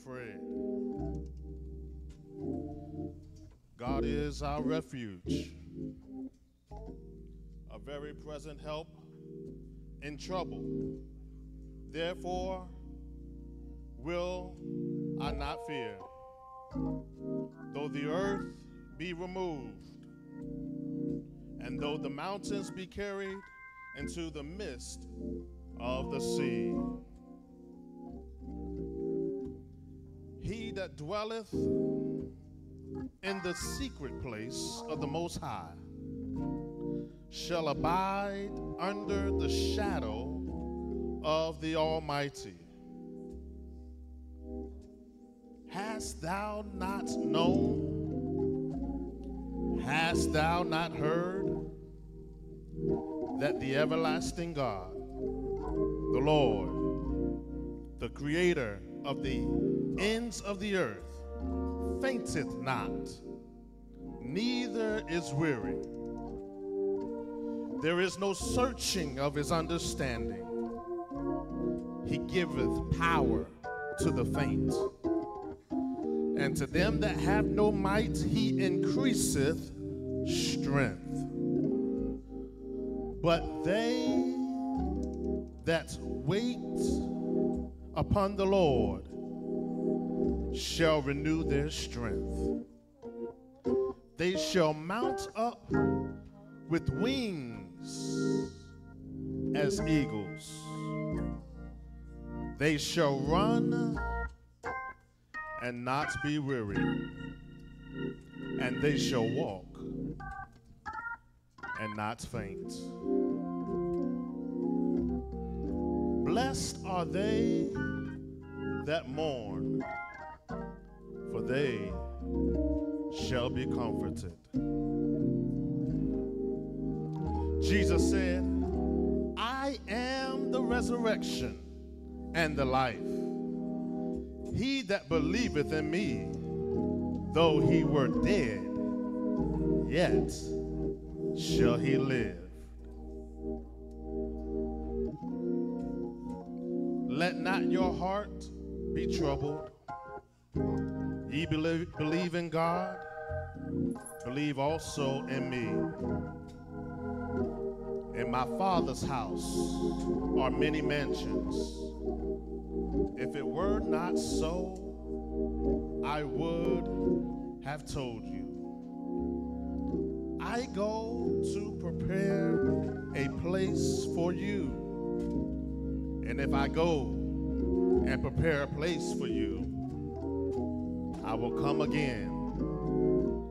afraid. God is our refuge, a very present help in trouble. Therefore, will I not fear, though the earth be removed, and though the mountains be carried into the midst of the sea. That dwelleth in the secret place of the Most High shall abide under the shadow of the Almighty. Hast thou not known? Hast thou not heard that the everlasting God, the Lord, the creator of the ends of the earth, fainteth not, neither is weary. There is no searching of his understanding. He giveth power to the faint. And to them that have no might, he increaseth strength. But they that wait upon the Lord shall renew their strength. They shall mount up with wings as eagles. They shall run and not be weary, and they shall walk and not faint. Blessed are they that mourn, for they shall be comforted. Jesus said, I am the resurrection and the life. He that believeth in me, though he were dead, yet shall he live. Let not your heart be troubled. Ye believe, believe in God, believe also in me. In my Father's house are many mansions. If it were not so, I would have told you. I go to prepare a place for you. And if I go and prepare a place for you, I will come again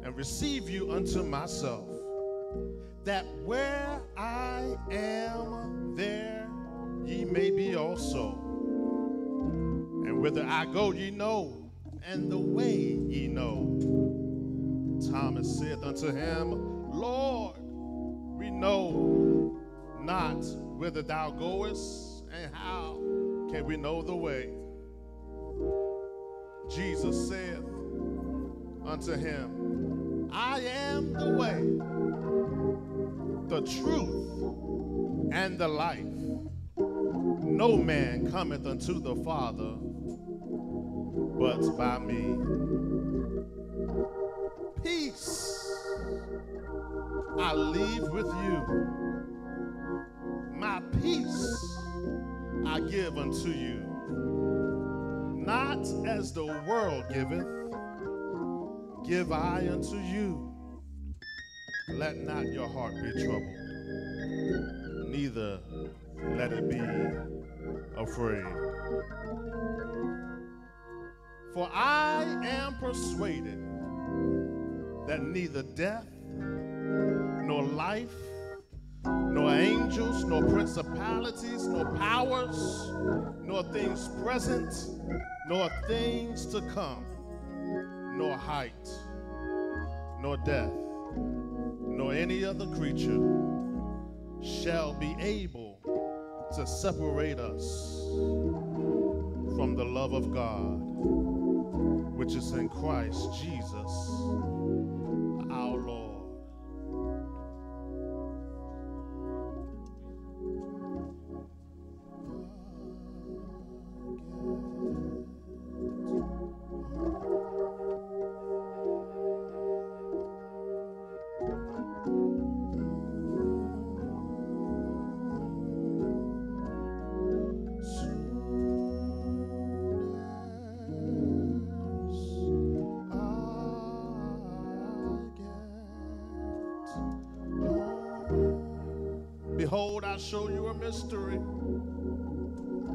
and receive you unto myself, that where I am, there ye may be also. And whither I go, ye know, and the way ye know. Thomas saith unto him, Lord, we know not whither thou goest, and how can we know the way? Jesus saith unto him, I am the way, the truth, and the life. No man cometh unto the Father but by me. Peace I leave with you. My peace I give unto you. Not as the world giveth, give I unto you. Let not your heart be troubled, neither let it be afraid. For I am persuaded that neither death, nor life, nor angels, nor principalities, nor powers, nor things present, nor things to come, nor height, nor death, nor any other creature shall be able to separate us from the love of God, which is in Christ Jesus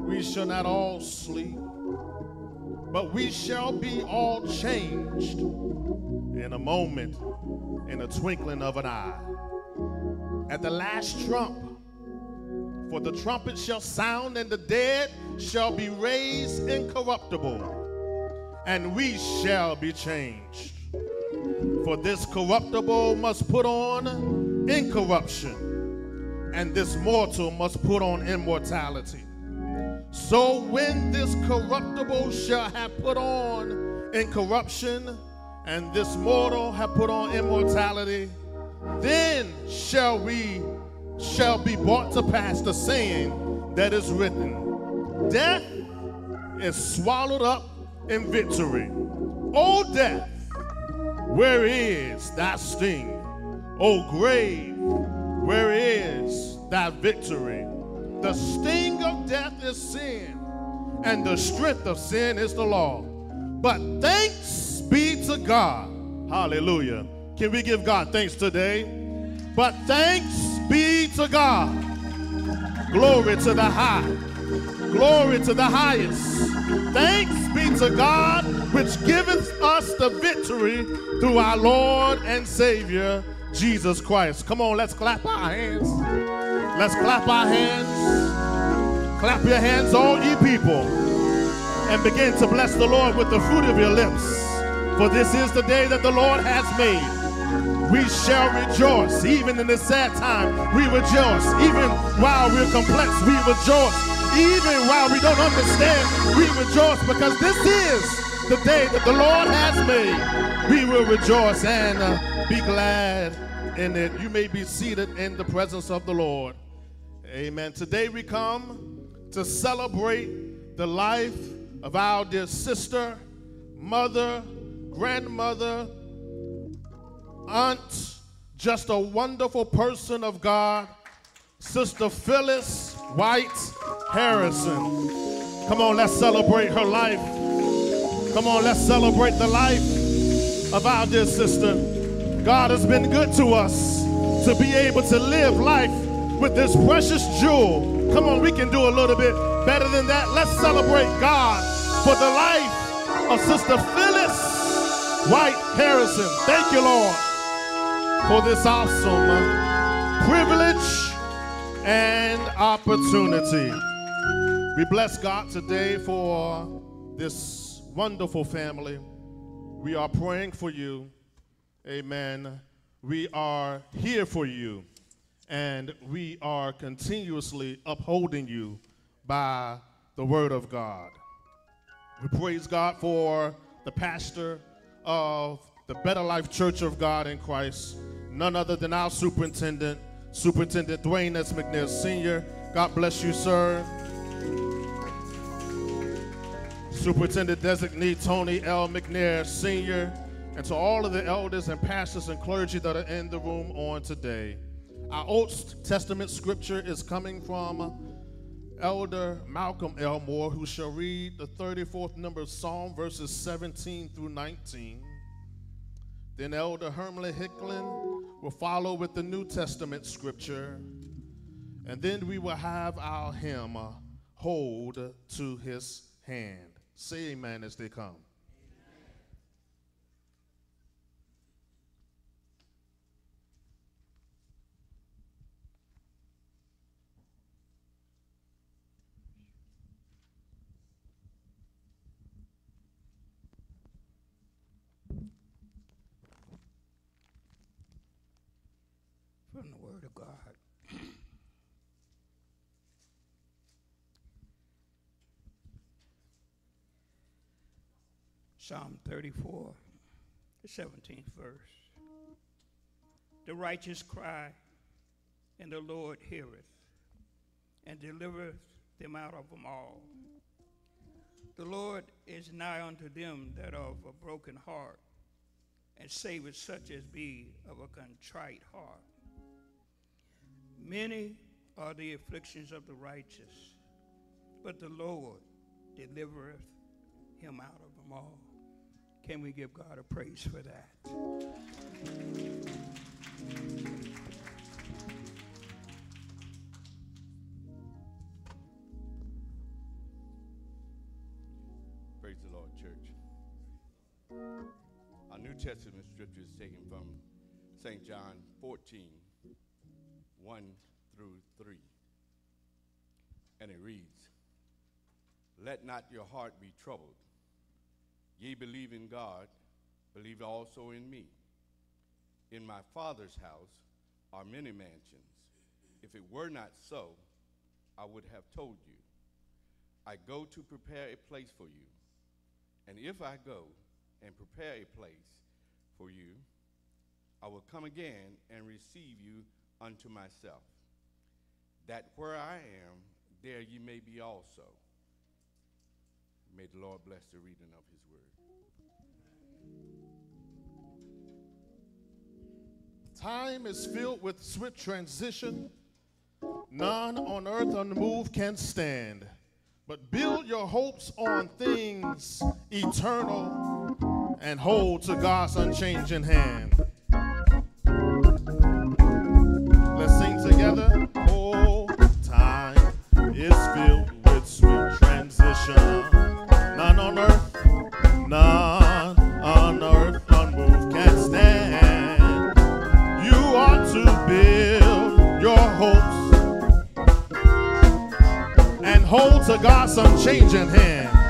We shall not all sleep, but we shall be all changed in a moment, in a twinkling of an eye. At the last trump, for the trumpet shall sound, and the dead shall be raised incorruptible, and we shall be changed. For this corruptible must put on incorruption, and this mortal must put on immortality. So when this corruptible shall have put on incorruption, and this mortal have put on immortality, then shall we shall be brought to pass the saying that is written Death is swallowed up in victory. O death, where is thy sting? O grave, where is thy victory? The sting of death is sin, and the strength of sin is the law. But thanks be to God. Hallelujah. Can we give God thanks today? But thanks be to God. Glory to the high. Glory to the highest. Thanks be to God, which giveth us the victory through our Lord and Savior, Jesus Christ. Come on, let's clap our hands. Let's clap our hands. Clap your hands, all ye people, and begin to bless the Lord with the fruit of your lips. For this is the day that the Lord has made we shall rejoice. Even in this sad time, we rejoice. Even while we're complex, we rejoice. Even while we don't understand, we rejoice because this is the day that the Lord has made. We will rejoice and uh, be glad in it. You may be seated in the presence of the Lord. Amen. Today we come to celebrate the life of our dear sister, mother, grandmother, aunt, just a wonderful person of God, Sister Phyllis White Harrison. Come on, let's celebrate her life. Come on, let's celebrate the life of our dear sister. God has been good to us to be able to live life with this precious jewel. Come on, we can do a little bit better than that. Let's celebrate God for the life of Sister Phyllis White Harrison. Thank you, Lord for this awesome uh, privilege and opportunity. We bless God today for this wonderful family. We are praying for you. Amen. We are here for you, and we are continuously upholding you by the word of God. We praise God for the pastor of the Better Life Church of God in Christ, none other than our superintendent, Superintendent Dwayne S. McNair Sr. God bless you, sir. Superintendent Designee Tony L. McNair Sr., and to all of the elders and pastors and clergy that are in the room on today. Our Old Testament scripture is coming from Elder Malcolm Elmore, who shall read the 34th number of Psalm, verses 17 through 19. Then Elder Hermley Hicklin will follow with the New Testament scripture. And then we will have our hymn, Hold to His Hand. Say amen as they come. Psalm 34, the 17th verse. The righteous cry, and the Lord heareth, and delivereth them out of them all. The Lord is nigh unto them that are of a broken heart, and saveth such as be of a contrite heart. Many are the afflictions of the righteous, but the Lord delivereth him out of them all. Can we give God a praise for that? Praise the Lord, church. Our New Testament scripture is taken from St. John 14, 1 through 3. And it reads, Let not your heart be troubled Ye believe in God, believe also in me. In my Father's house are many mansions. If it were not so, I would have told you. I go to prepare a place for you. And if I go and prepare a place for you, I will come again and receive you unto myself, that where I am, there ye may be also. May the Lord bless the reading of his word. Time is filled with swift transition. None on earth move can stand. But build your hopes on things eternal and hold to God's unchanging hand. And hold to God's unchanging hand.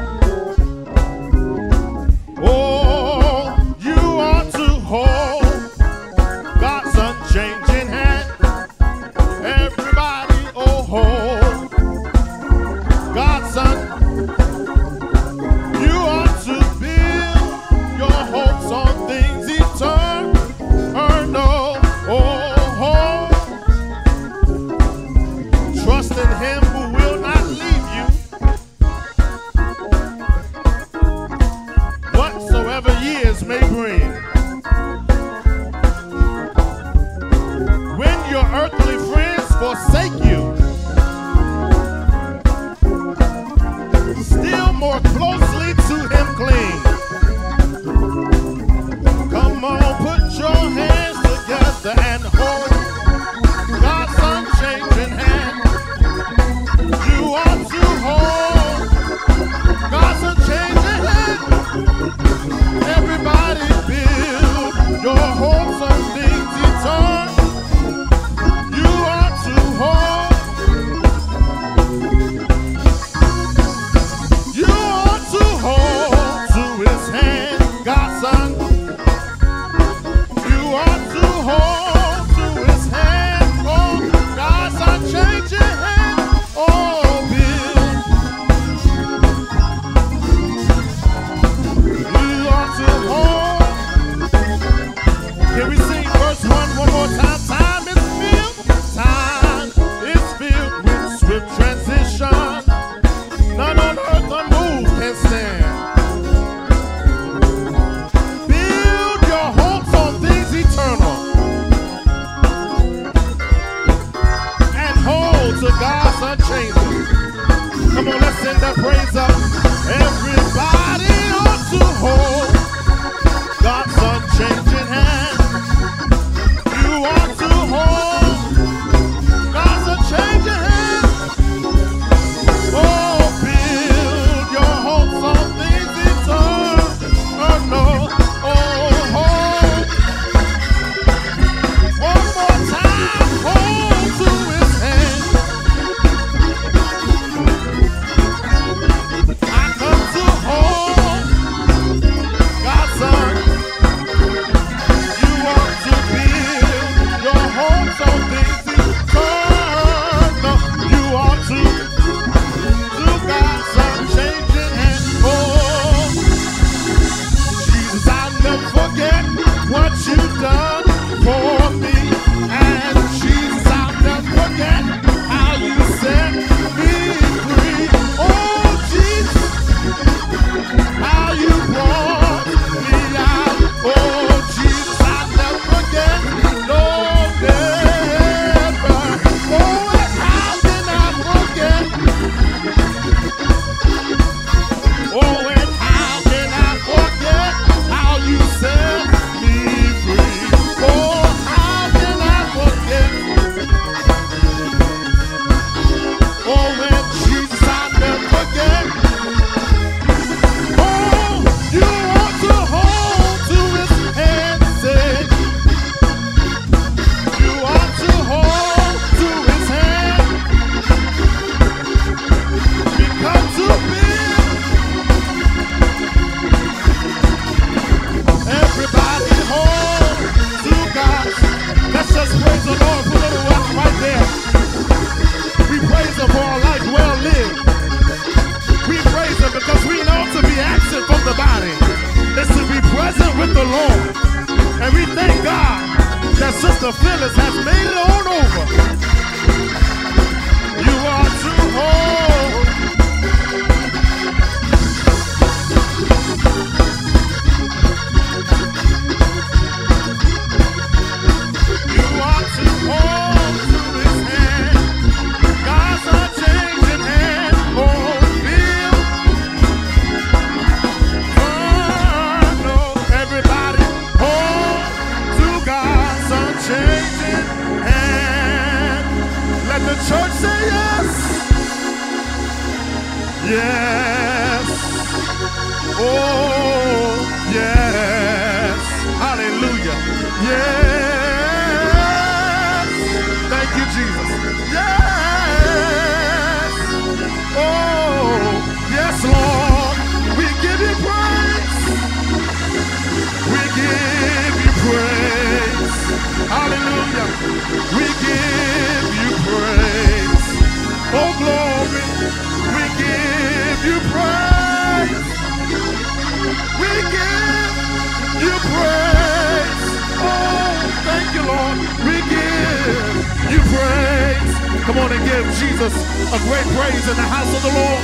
And give Jesus a great praise in the house of the Lord.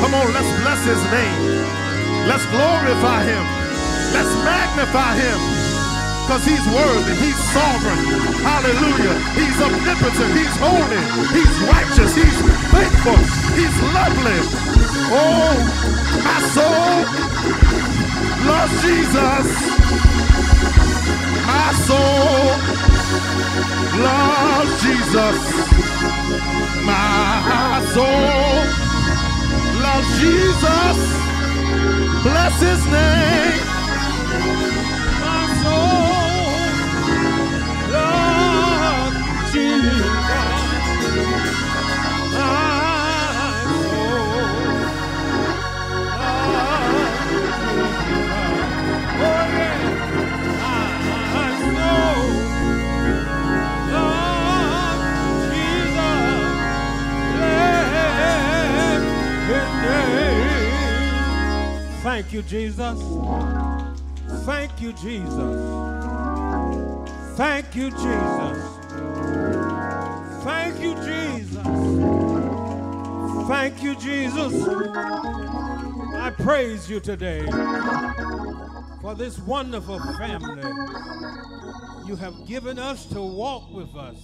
Come on, let's bless his name. Let's glorify him. Let's magnify him. Because he's worthy. He's sovereign. Hallelujah. He's omnipotent. He's holy. He's righteous. He's faithful. He's lovely. Oh, my soul loves Jesus. My soul loves Jesus. Soul loves Jesus. Bless his name. Thank you, Jesus. Thank you, Jesus. Thank you, Jesus. Thank you, Jesus. Thank you, Jesus. I praise you today for this wonderful family you have given us to walk with us,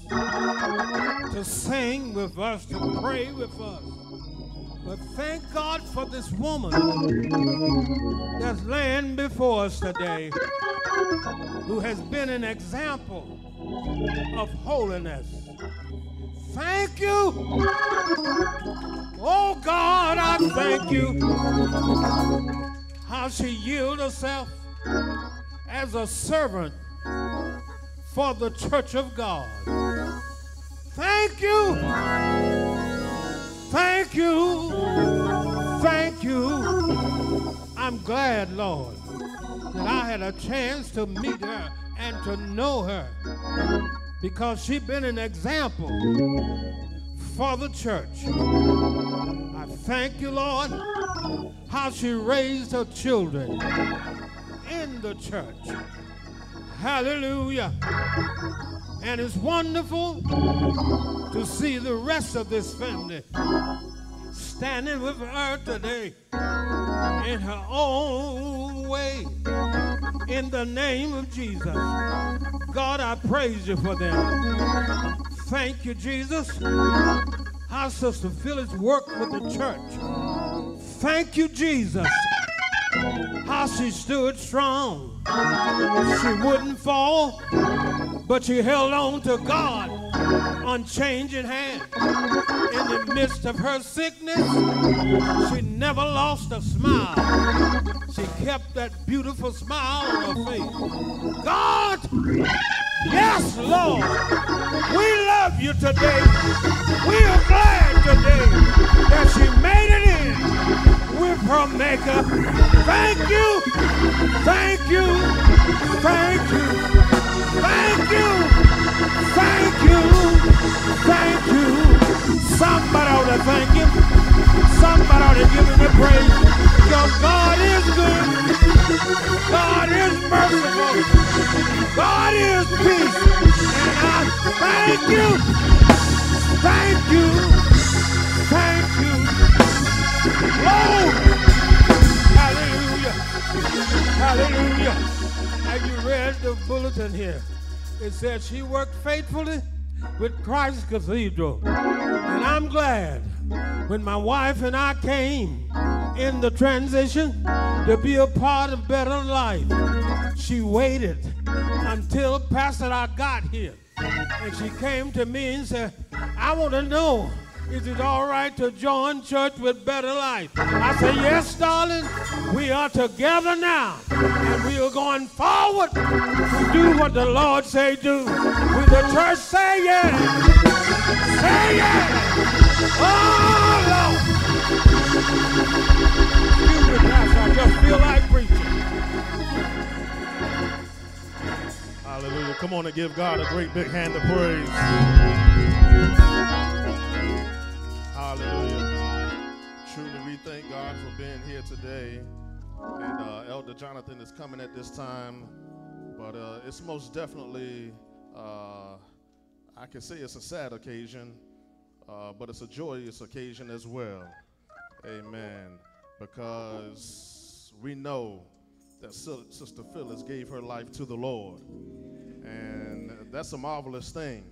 to sing with us, to pray with us. But thank God for this woman that's laying before us today who has been an example of holiness. Thank you. Oh God, I thank you. How she yielded herself as a servant for the church of God. Thank you. Thank you. Thank you. I'm glad, Lord, that I had a chance to meet her and to know her because she's been an example for the church. I thank you, Lord, how she raised her children in the church. Hallelujah. And it's wonderful to see the rest of this family standing with her today in her own way. In the name of Jesus. God, I praise you for them. Thank you, Jesus. How Sister Phyllis worked with the church. Thank you, Jesus. How she stood strong. She wouldn't fall, but she held on to God, unchanging hand. In the midst of her sickness, she never lost a smile. She kept that beautiful smile on her face. God, yes, Lord, we love you today. We are glad today that she made it in with her makeup. Thank you, thank you, thank you, thank you, thank you, thank you. Somebody ought to thank him. Somebody ought to give him the praise. Because God is good. God is merciful. God is peace. And I thank you. Thank you. Hallelujah. Hallelujah. Have you read the bulletin here? It says she worked faithfully with Christ Cathedral. And I'm glad when my wife and I came in the transition to be a part of better life. She waited until Pastor I got here. And she came to me and said, I want to know, is it all right to join church with better life? I say, yes, darling. We are together now. And we are going forward to do what the Lord say do. With the church say yes? Say yes. Oh, Lord. Excuse me, Pastor. I just feel like preaching. Hallelujah. Come on and give God a great big hand of praise. Hallelujah. Truly, we thank God for being here today. And uh, Elder Jonathan is coming at this time. But uh, it's most definitely, uh, I can say it's a sad occasion, uh, but it's a joyous occasion as well. Amen. Because we know that Sister Phyllis gave her life to the Lord. And that's a marvelous thing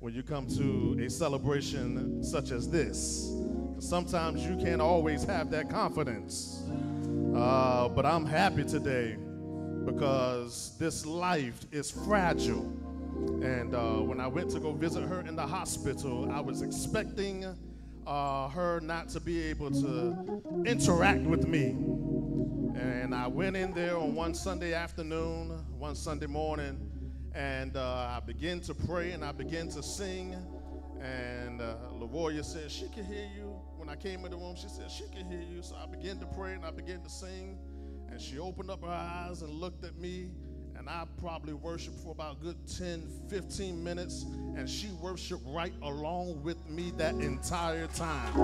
when you come to a celebration such as this. Sometimes you can't always have that confidence. Uh, but I'm happy today because this life is fragile. And uh, when I went to go visit her in the hospital, I was expecting uh, her not to be able to interact with me. And I went in there on one Sunday afternoon, one Sunday morning, and uh, I began to pray and I began to sing. And uh, Lavoya said, She can hear you. When I came in the room, she said, She can hear you. So I began to pray and I began to sing. And she opened up her eyes and looked at me. And I probably worshiped for about good 10, 15 minutes. And she worshiped right along with me that entire time.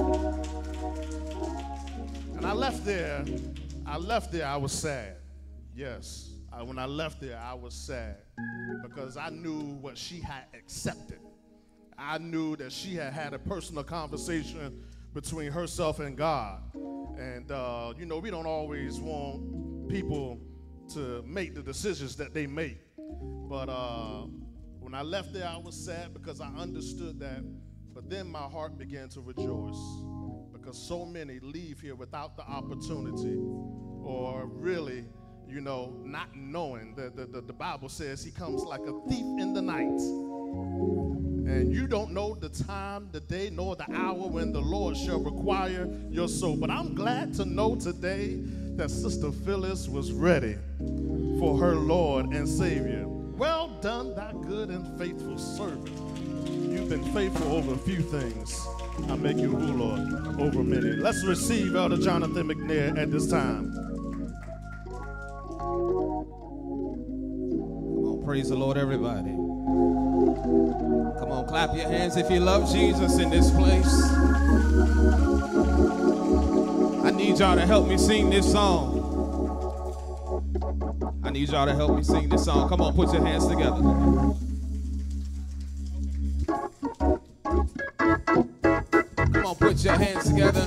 And I left there, I left there, I was sad. Yes. When I left there, I was sad because I knew what she had accepted. I knew that she had had a personal conversation between herself and God. And, uh, you know, we don't always want people to make the decisions that they make. But uh, when I left there, I was sad because I understood that. But then my heart began to rejoice because so many leave here without the opportunity or really you know, not knowing. The, the, the, the, Bible says he comes like a thief in the night. And you don't know the time, the day, nor the hour when the Lord shall require your soul. But I'm glad to know today that Sister Phyllis was ready for her Lord and Savior. Well done, thy good and faithful servant. You've been faithful over a few things. I make you ruler over many. Let's receive Elder Jonathan McNair at this time. Praise the Lord, everybody. Come on, clap your hands if you love Jesus in this place. I need y'all to help me sing this song. I need y'all to help me sing this song. Come on, put your hands together. Come on, put your hands together.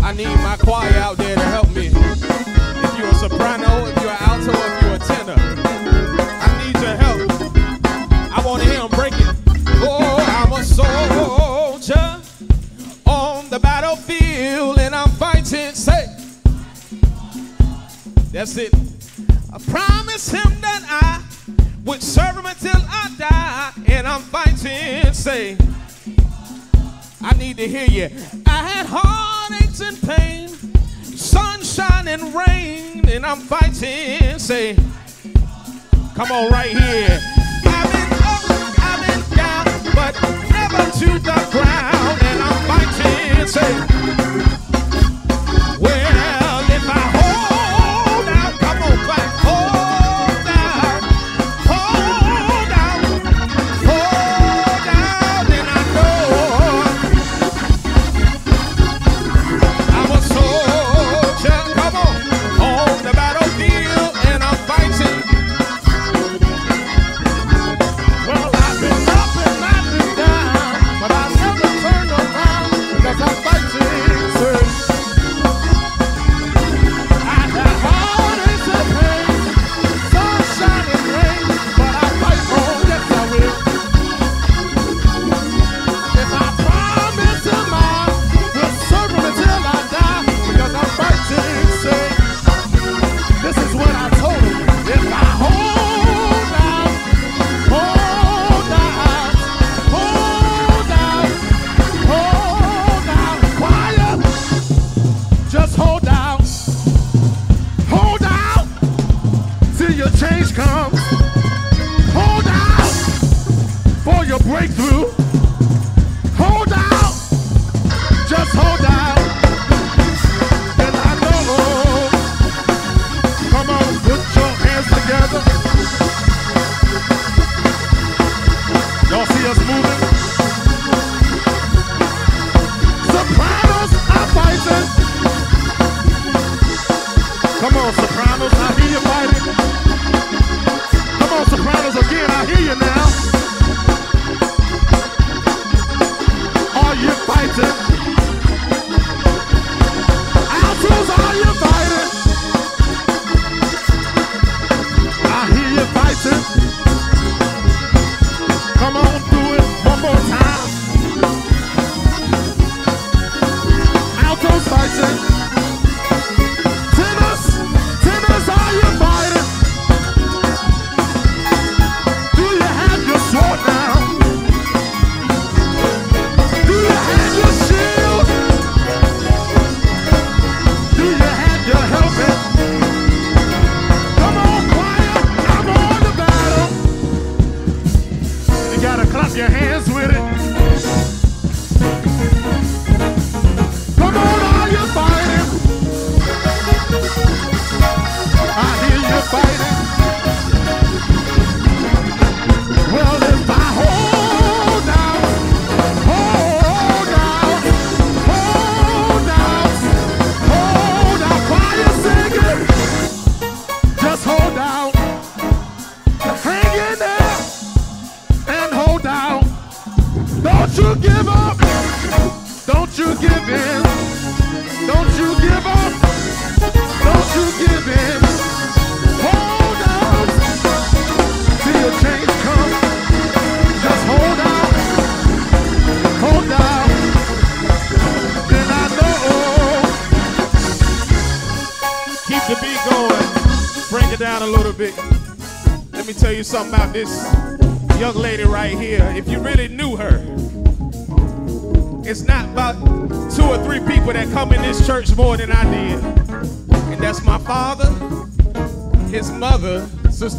I need my choir out there to help me. If you're a soprano, promised him that I would serve him until I die, and I'm fighting. Say, I need to hear you. I had heartaches and pain, sunshine and rain, and I'm fighting. Say, come on right here. I've been up, I've been down, but never to the ground, and I'm fighting. Say,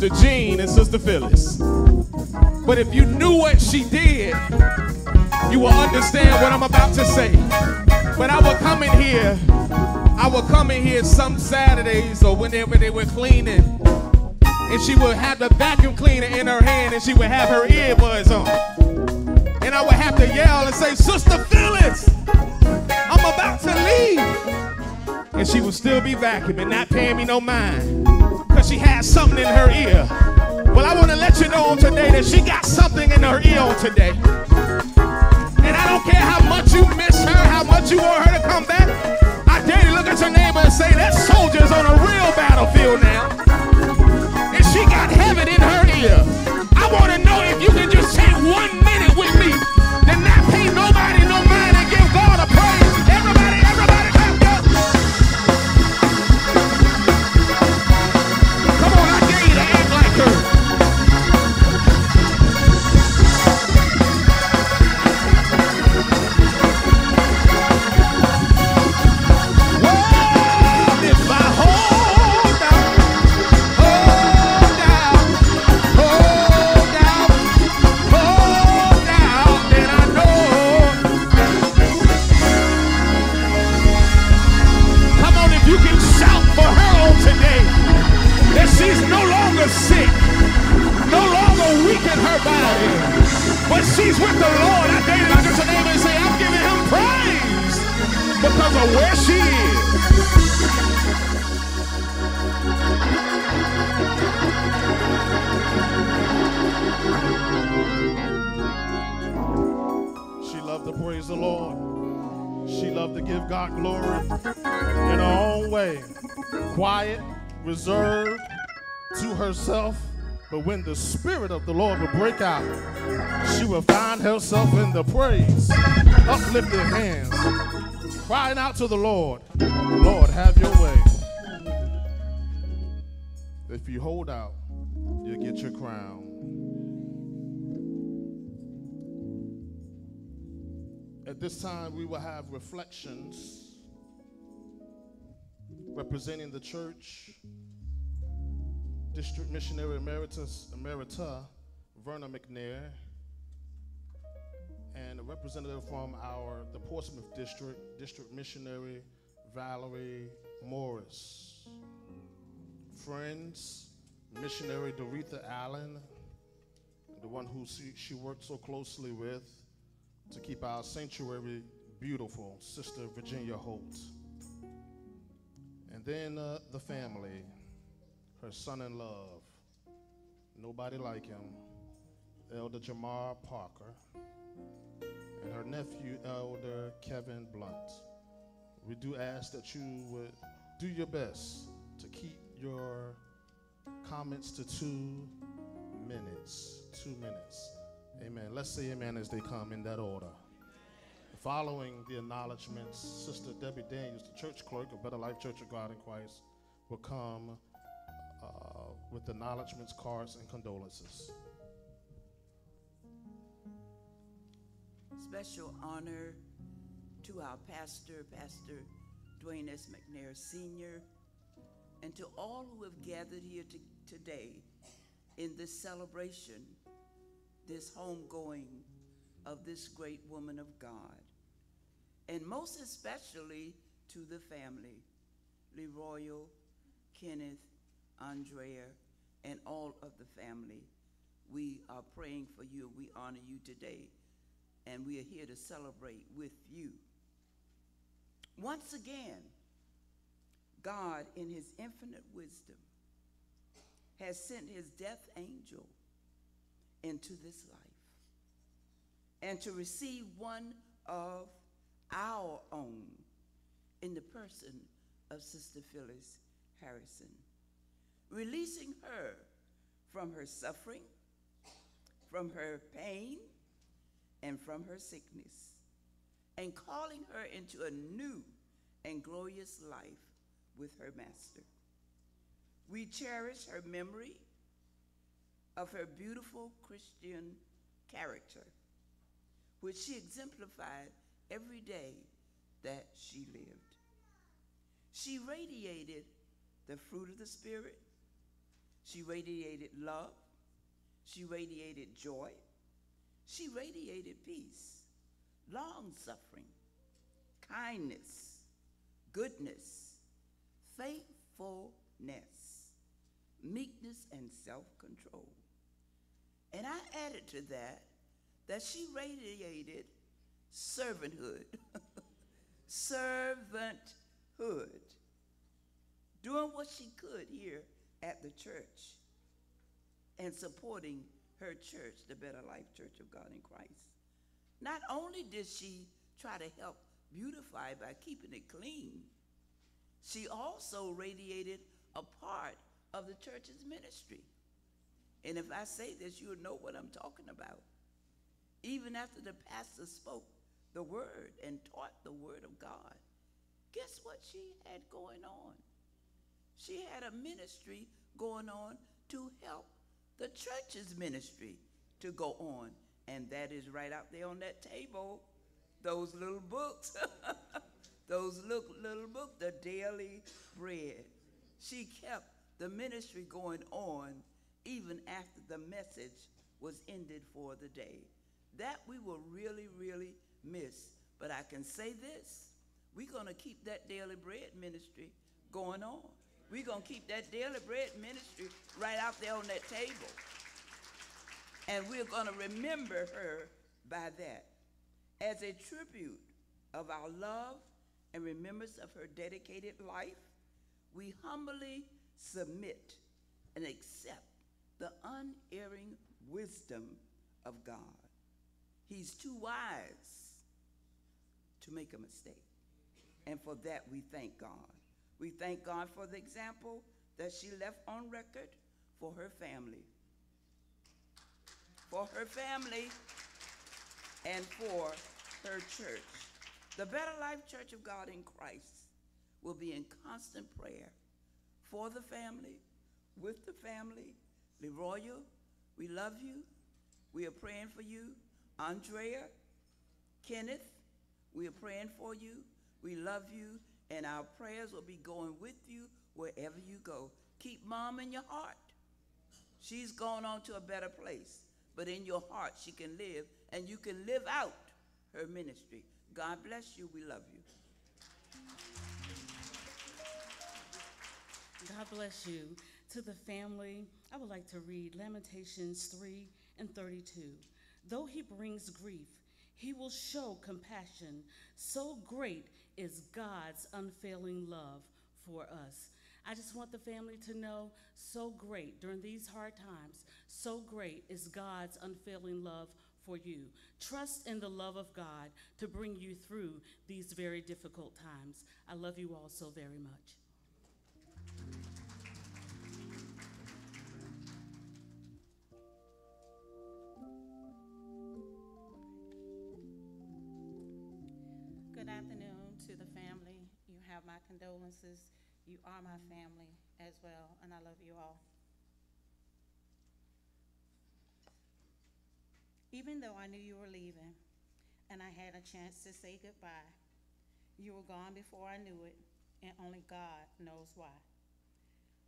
Sister Jean, and Sister Phyllis. But if you knew what she did, you will understand what I'm about to say. But I would come in here, I would come in here some Saturdays or whenever they were cleaning, and she would have the vacuum cleaner in her hand and she would have her earbuds on. And I would have to yell and say, Sister vacuuming, not paying me no mind. Because she had something in her ear. Well, I want to let you know on today that she got something in her ear on today. And I don't care how much you miss her, how much you want her to come back. I dare you look at your neighbor and say, that soldier's on a real battlefield now. And she got heaven in her ear. Give God glory in her own way. Quiet, reserved to herself. But when the Spirit of the Lord will break out, she will find herself in the praise, uplifted hands, crying out to the Lord, Lord, have your way. If you hold out, you'll get your crown. At this time, we will have reflections representing the church District Missionary Emeritus Emerita Verna McNair, and a representative from our the Portsmouth District, District Missionary Valerie Morris. Friends, missionary Doretha Allen, the one who she, she worked so closely with to keep our sanctuary beautiful, Sister Virginia Holt. And then uh, the family, her son in love, nobody like him, Elder Jamar Parker, and her nephew, Elder Kevin Blunt. We do ask that you would do your best to keep your comments to two minutes. Two minutes. Amen. Let's say amen as they come in that order. Following the acknowledgments, Sister Debbie Daniels, the church clerk of Better Life Church of God in Christ, will come uh, with acknowledgments, cards, and condolences. Special honor to our pastor, Pastor Dwayne S. McNair Sr., and to all who have gathered here to, today in this celebration, this homegoing of this great woman of God. And most especially to the family, Leroy, Kenneth, Andrea, and all of the family. We are praying for you. We honor you today and we are here to celebrate with you. Once again, God, in his infinite wisdom, has sent his death angel into this life and to receive one of our own in the person of Sister Phyllis Harrison, releasing her from her suffering, from her pain, and from her sickness, and calling her into a new and glorious life with her master. We cherish her memory of her beautiful Christian character, which she exemplified every day that she lived. She radiated the fruit of the Spirit. She radiated love. She radiated joy. She radiated peace, long suffering, kindness, goodness, faithfulness, meekness, and self control. And I added to that that she radiated servanthood, servanthood, doing what she could here at the church and supporting her church, the Better Life Church of God in Christ. Not only did she try to help beautify by keeping it clean, she also radiated a part of the church's ministry. And if I say this, you'll know what I'm talking about. Even after the pastor spoke the word and taught the word of God, guess what she had going on? She had a ministry going on to help the church's ministry to go on. And that is right out there on that table, those little books, those little, little books, the daily bread. She kept the ministry going on even after the message was ended for the day. That we will really, really miss. But I can say this we're going to keep that daily bread ministry going on. We're going to keep that daily bread ministry right out there on that table. And we're going to remember her by that as a tribute of our love and remembrance of her dedicated life. We humbly submit and accept the unerring wisdom of God. He's too wise to make a mistake. And for that, we thank God. We thank God for the example that she left on record for her family. For her family and for her church. The Better Life Church of God in Christ will be in constant prayer for the family, with the family. Leroy, we love you. We are praying for you. Andrea, Kenneth, we are praying for you. We love you, and our prayers will be going with you wherever you go. Keep mom in your heart. She's gone on to a better place. But in your heart, she can live, and you can live out her ministry. God bless you. We love you. God bless you. To the family, I would like to read Lamentations 3 and 32. Though he brings grief, he will show compassion. So great is God's unfailing love for us. I just want the family to know so great during these hard times, so great is God's unfailing love for you. Trust in the love of God to bring you through these very difficult times. I love you all so very much. Good afternoon to the family. You have my condolences. You are my family as well, and I love you all. Even though I knew you were leaving and I had a chance to say goodbye, you were gone before I knew it, and only God knows why.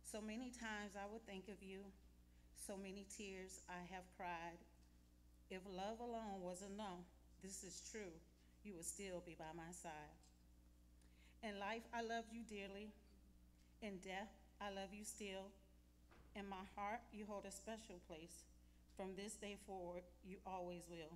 So many times I would think of you, so many tears I have cried. If love alone was enough, this is true, you will still be by my side. In life, I love you dearly. In death, I love you still. In my heart, you hold a special place. From this day forward, you always will.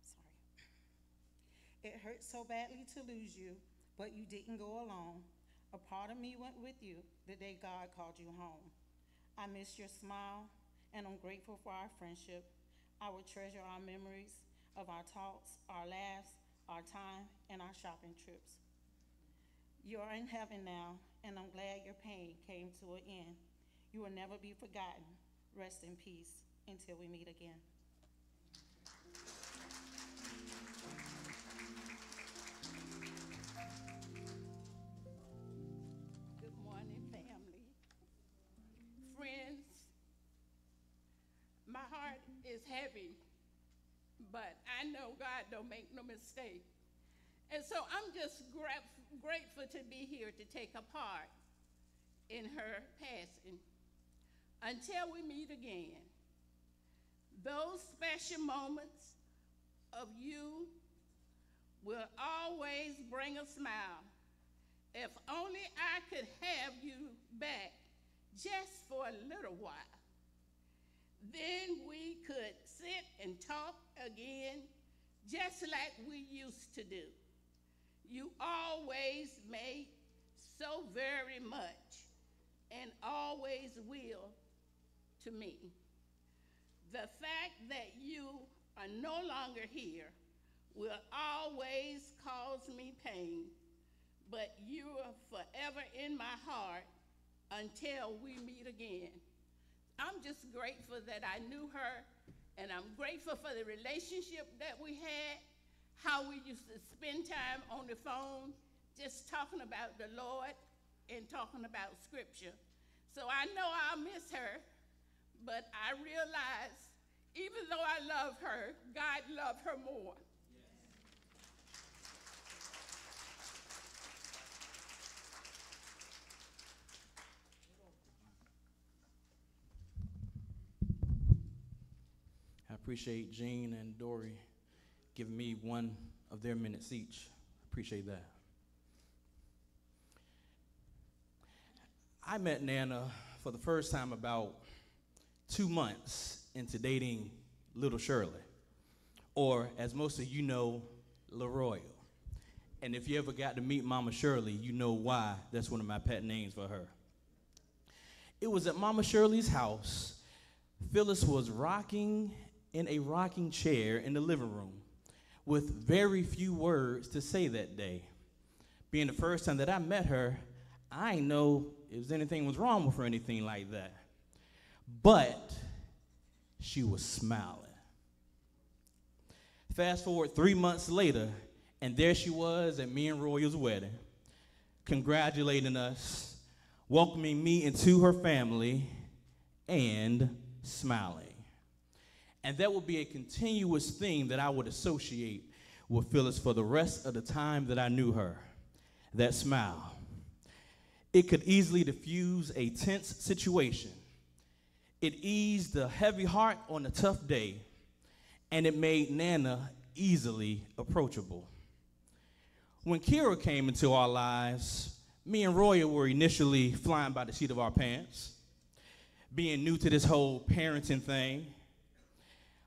Sorry. It hurt so badly to lose you, but you didn't go alone. A part of me went with you the day God called you home. I miss your smile, and I'm grateful for our friendship. I will treasure our memories of our talks, our laughs, our time, and our shopping trips. You are in heaven now, and I'm glad your pain came to an end. You will never be forgotten. Rest in peace until we meet again. But I know God don't make no mistake. And so I'm just gra- grateful to be here to take a part in her passing until we meet again. Those special moments of you will always bring a smile. If only I could have you back just for a little while. Then we could sit and talk again just like we used to do. You always made so very much and always will to me. The fact that you are no longer here will always cause me pain, but you are forever in my heart until we meet again. I'm just grateful that I knew her, and I'm grateful for the relationship that we had, how we used to spend time on the phone just talking about the Lord and talking about scripture. So I know I'll miss her, but I realize even though I love her, God loved her more. I appreciate Jean and Dory giving me one of their minutes each. Appreciate that. I met Nana for the first time about two months into dating Little Shirley, or as most of you know, LaRoyal. And if you ever got to meet Mama Shirley, you know why that's one of my pet names for her. It was at Mama Shirley's house. Phyllis was rocking in a rocking chair in the living room with very few words to say that day. Being the first time that I met her, I didn't know if anything was wrong with her or anything like that. But she was smiling. Fast forward three months later, and there she was at me and Royal's wedding, congratulating us, welcoming me into her family, and smiling. And that would be a continuous thing that I would associate with Phyllis for the rest of the time that I knew her. That smile. it could easily diffuse a tense situation. It eased the heavy heart on a tough day, and it made Nana easily approachable. When Kira came into our lives, me and Roya were initially flying by the seat of our pants, being new to this whole parenting thing.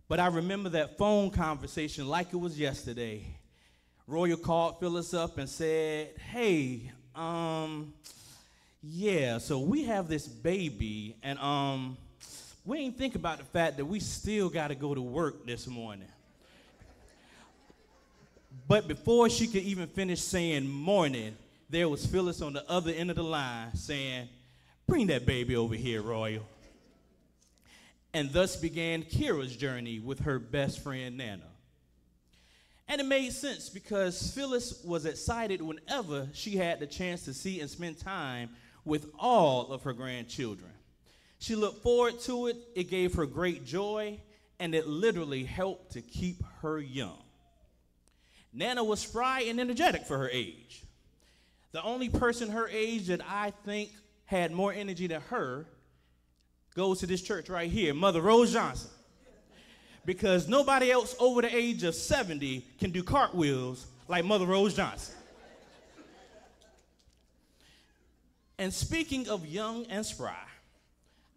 But I remember that phone conversation like it was yesterday. Royal called Phyllis up and said, Hey, um, yeah, so we have this baby, and um, we ain't think about the fact that we still got to go to work this morning. But before she could even finish saying morning, there was Phyllis on the other end of the line saying, Bring that baby over here, Royal. And thus began Kira's journey with her best friend, Nana. And it made sense because Phyllis was excited whenever she had the chance to see and spend time with all of her grandchildren. She looked forward to it, it gave her great joy, and it literally helped to keep her young. Nana was spry and energetic for her age. The only person her age that I think had more energy than her goes to this church right here, Mother Rose Johnson. Because nobody else over the age of 70 can do cartwheels like Mother Rose Johnson. And speaking of young and spry,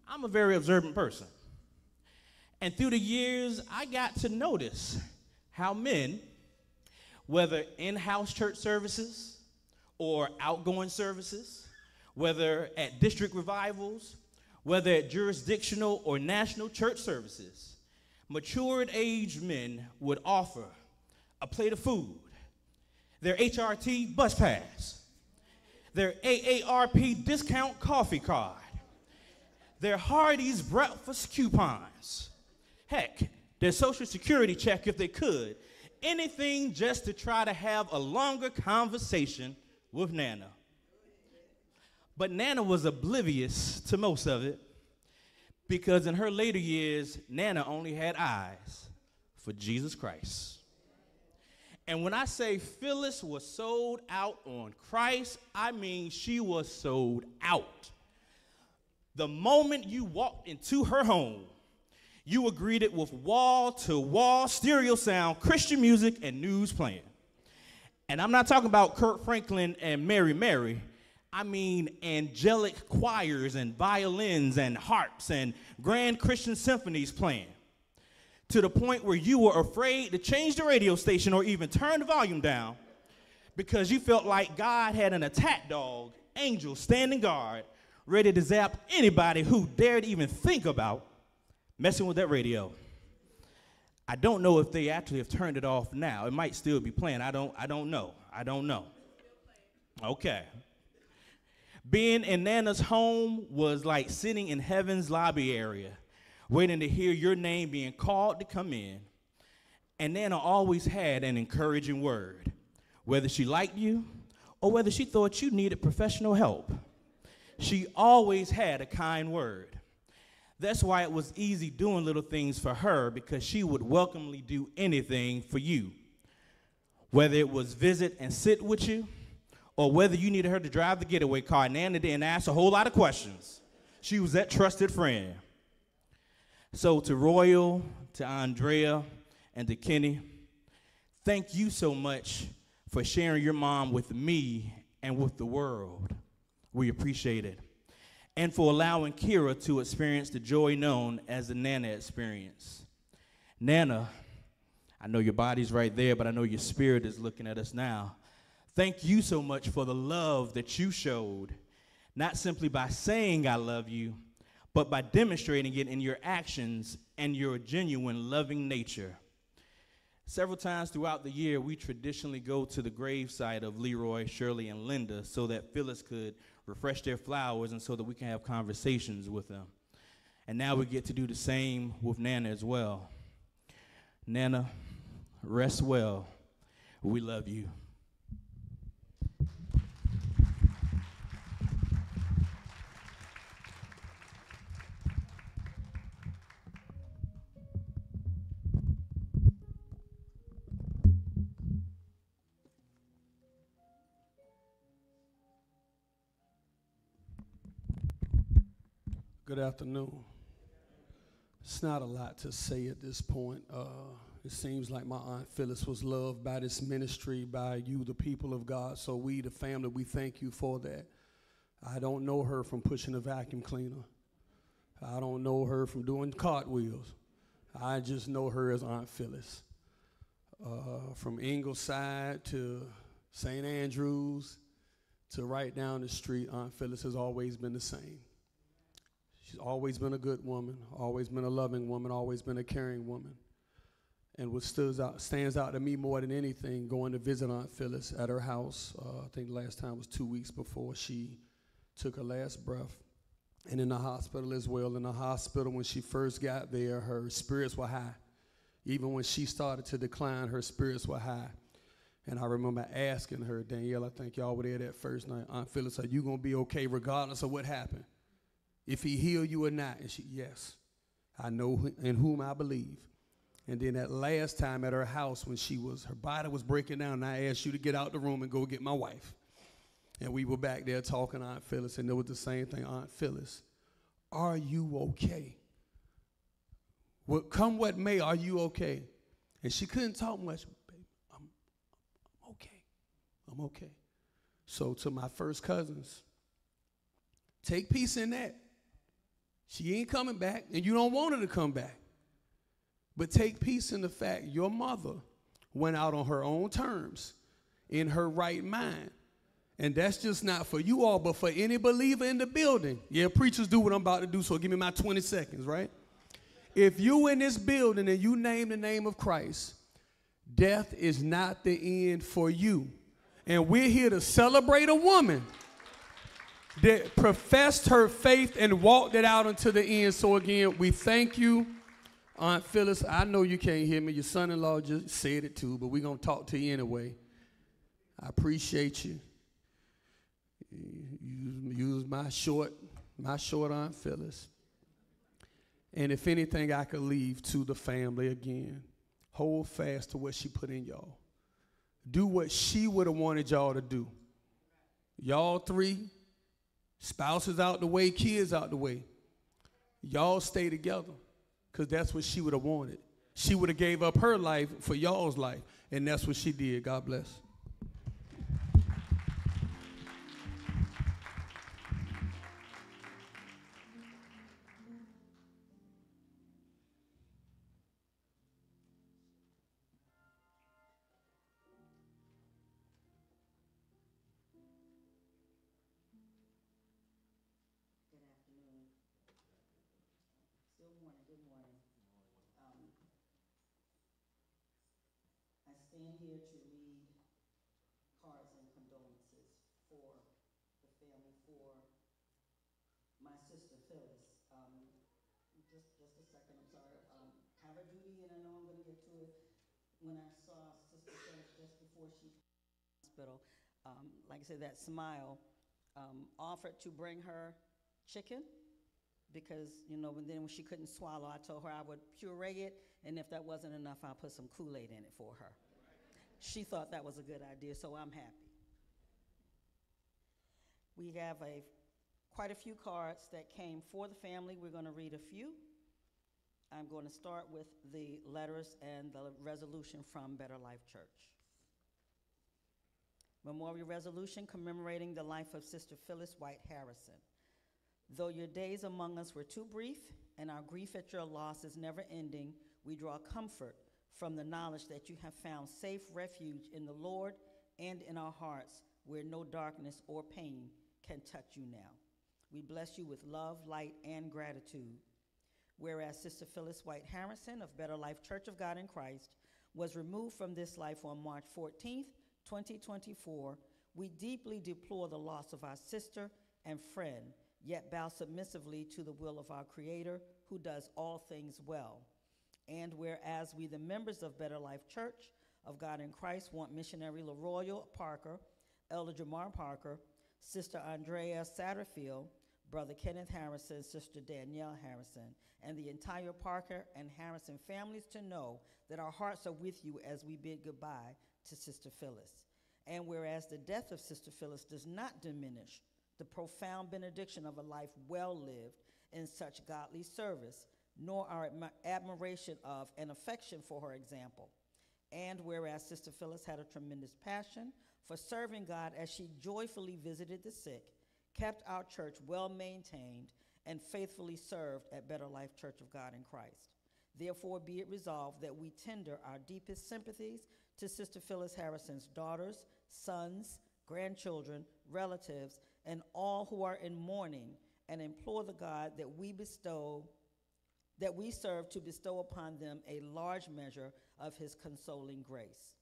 I'm a very observant person. And through the years, I got to notice how men, whether in house church services or outgoing services, whether at district revivals, whether at jurisdictional or national church services, matured aged men would offer a plate of food, their HRT bus pass, their AARP discount coffee card, their Hardee's breakfast coupons, heck, their Social Security check if they could, anything just to try to have a longer conversation with Nana. But Nana was oblivious to most of it because in her later years, Nana only had eyes for Jesus Christ. And when I say Phyllis was sold out on Christ, I mean she was sold out. The moment you walked into her home, you were greeted with wall to wall stereo sound, Christian music, and news playing. And I'm not talking about Kirk Franklin and Mary Mary. I mean angelic choirs and violins and harps and grand Christian symphonies playing to the point where you were afraid to change the radio station or even turn the volume down because you felt like God had an attack dog, angel standing guard, ready to zap anybody who dared even think about messing with that radio. I don't know if they actually have turned it off now. It might still be playing. I don't I don't know. I don't know. Okay. Being in Nana's home was like sitting in heaven's lobby area waiting to hear your name being called to come in. And Nana always had an encouraging word, whether she liked you or whether she thought you needed professional help. She always had a kind word. That's why it was easy doing little things for her because she would welcomely do anything for you. Whether it was visit and sit with you, or whether you needed her to drive the getaway car, Nana didn't ask a whole lot of questions. She was that trusted friend. So, to Royal, to Andrea, and to Kenny, thank you so much for sharing your mom with me and with the world. We appreciate it. And for allowing Kira to experience the joy known as the Nana experience. Nana, I know your body's right there, but I know your spirit is looking at us now. Thank you so much for the love that you showed, not simply by saying, I love you, but by demonstrating it in your actions and your genuine loving nature. Several times throughout the year, we traditionally go to the gravesite of Leroy, Shirley, and Linda so that Phyllis could refresh their flowers and so that we can have conversations with them. And now we get to do the same with Nana as well. Nana, rest well. We love you. Good afternoon. It's not a lot to say at this point. Uh, it seems like my Aunt Phyllis was loved by this ministry, by you, the people of God. So, we, the family, we thank you for that. I don't know her from pushing a vacuum cleaner, I don't know her from doing cartwheels. I just know her as Aunt Phyllis. Uh, from Ingleside to St. Andrews to right down the street, Aunt Phyllis has always been the same. She's always been a good woman, always been a loving woman, always been a caring woman. And what stands out, stands out to me more than anything, going to visit Aunt Phyllis at her house, uh, I think the last time was two weeks before she took her last breath. And in the hospital as well. In the hospital, when she first got there, her spirits were high. Even when she started to decline, her spirits were high. And I remember asking her, Danielle, I think y'all were there that first night. Aunt Phyllis, are you going to be okay regardless of what happened? If he heal you or not? And she, yes, I know in whom I believe. And then that last time at her house when she was, her body was breaking down, and I asked you to get out the room and go get my wife. And we were back there talking to Aunt Phyllis, and it was the same thing, Aunt Phyllis. Are you okay? Well, come what may, are you okay? And she couldn't talk much. Baby, I'm, I'm okay. I'm okay. So to my first cousins, take peace in that. She ain't coming back, and you don't want her to come back. But take peace in the fact your mother went out on her own terms, in her right mind. And that's just not for you all, but for any believer in the building. Yeah, preachers do what I'm about to do, so give me my 20 seconds, right? If you in this building and you name the name of Christ, death is not the end for you. And we're here to celebrate a woman that professed her faith and walked it out until the end. So again, we thank you. Aunt Phyllis, I know you can't hear me. Your son-in-law just said it too, but we're going to talk to you anyway. I appreciate you. Use, use my short, my short Aunt Phyllis. And if anything I could leave to the family again, hold fast to what she put in y'all. Do what she would have wanted y'all to do. Y'all three, spouses out the way, kids out the way. Y'all stay together because that's what she would have wanted. She would have gave up her life for y'all's life, and that's what she did. God bless. When I saw Sister Phyllis just before she hospital, um, like I said, that smile, um, offered to bring her chicken because, you know, and then when she couldn't swallow, I told her I would puree it, and if that wasn't enough, I'll put some Kool-Aid in it for her. She thought that was a good idea, so I'm happy. We have a, quite a few cards that came for the family. We're going to read a few. I'm going to start with the letters and the resolution from Better Life Church. Memorial resolution commemorating the life of Sister Phyllis White Harrison. Though your days among us were too brief and our grief at your loss is never ending, we draw comfort from the knowledge that you have found safe refuge in the Lord and in our hearts where no darkness or pain can touch you now. We bless you with love, light, and gratitude. Whereas Sister Phyllis White Harrison of Better Life Church of God in Christ was removed from this life on March 14, 2024, we deeply deplore the loss of our sister and friend yet bow submissively to the will of our Creator, who does all things well. And whereas we, the members of Better Life Church of God in Christ, want missionary LaRoyal Parker, Elder Jamar Parker, Sister Andrea Satterfield, Brother Kenneth Harrison, Sister Danielle Harrison, and the entire Parker and Harrison families to know that our hearts are with you as we bid goodbye to Sister Phyllis. And whereas the death of Sister Phyllis does not diminish the profound benediction of a life well lived in such godly service, nor our admi- admiration of and affection for her example. And whereas Sister Phyllis had a tremendous passion for serving God as she joyfully visited the sick, kept our church well maintained, and faithfully served at Better Life Church of God in Christ. Therefore, be it resolved that we tender our deepest sympathies to Sister Phyllis Harrison's daughters, sons, grandchildren, relatives, and all who are in mourning, and implore the God that we bestow that we serve to bestow upon them a large measure of his consoling grace.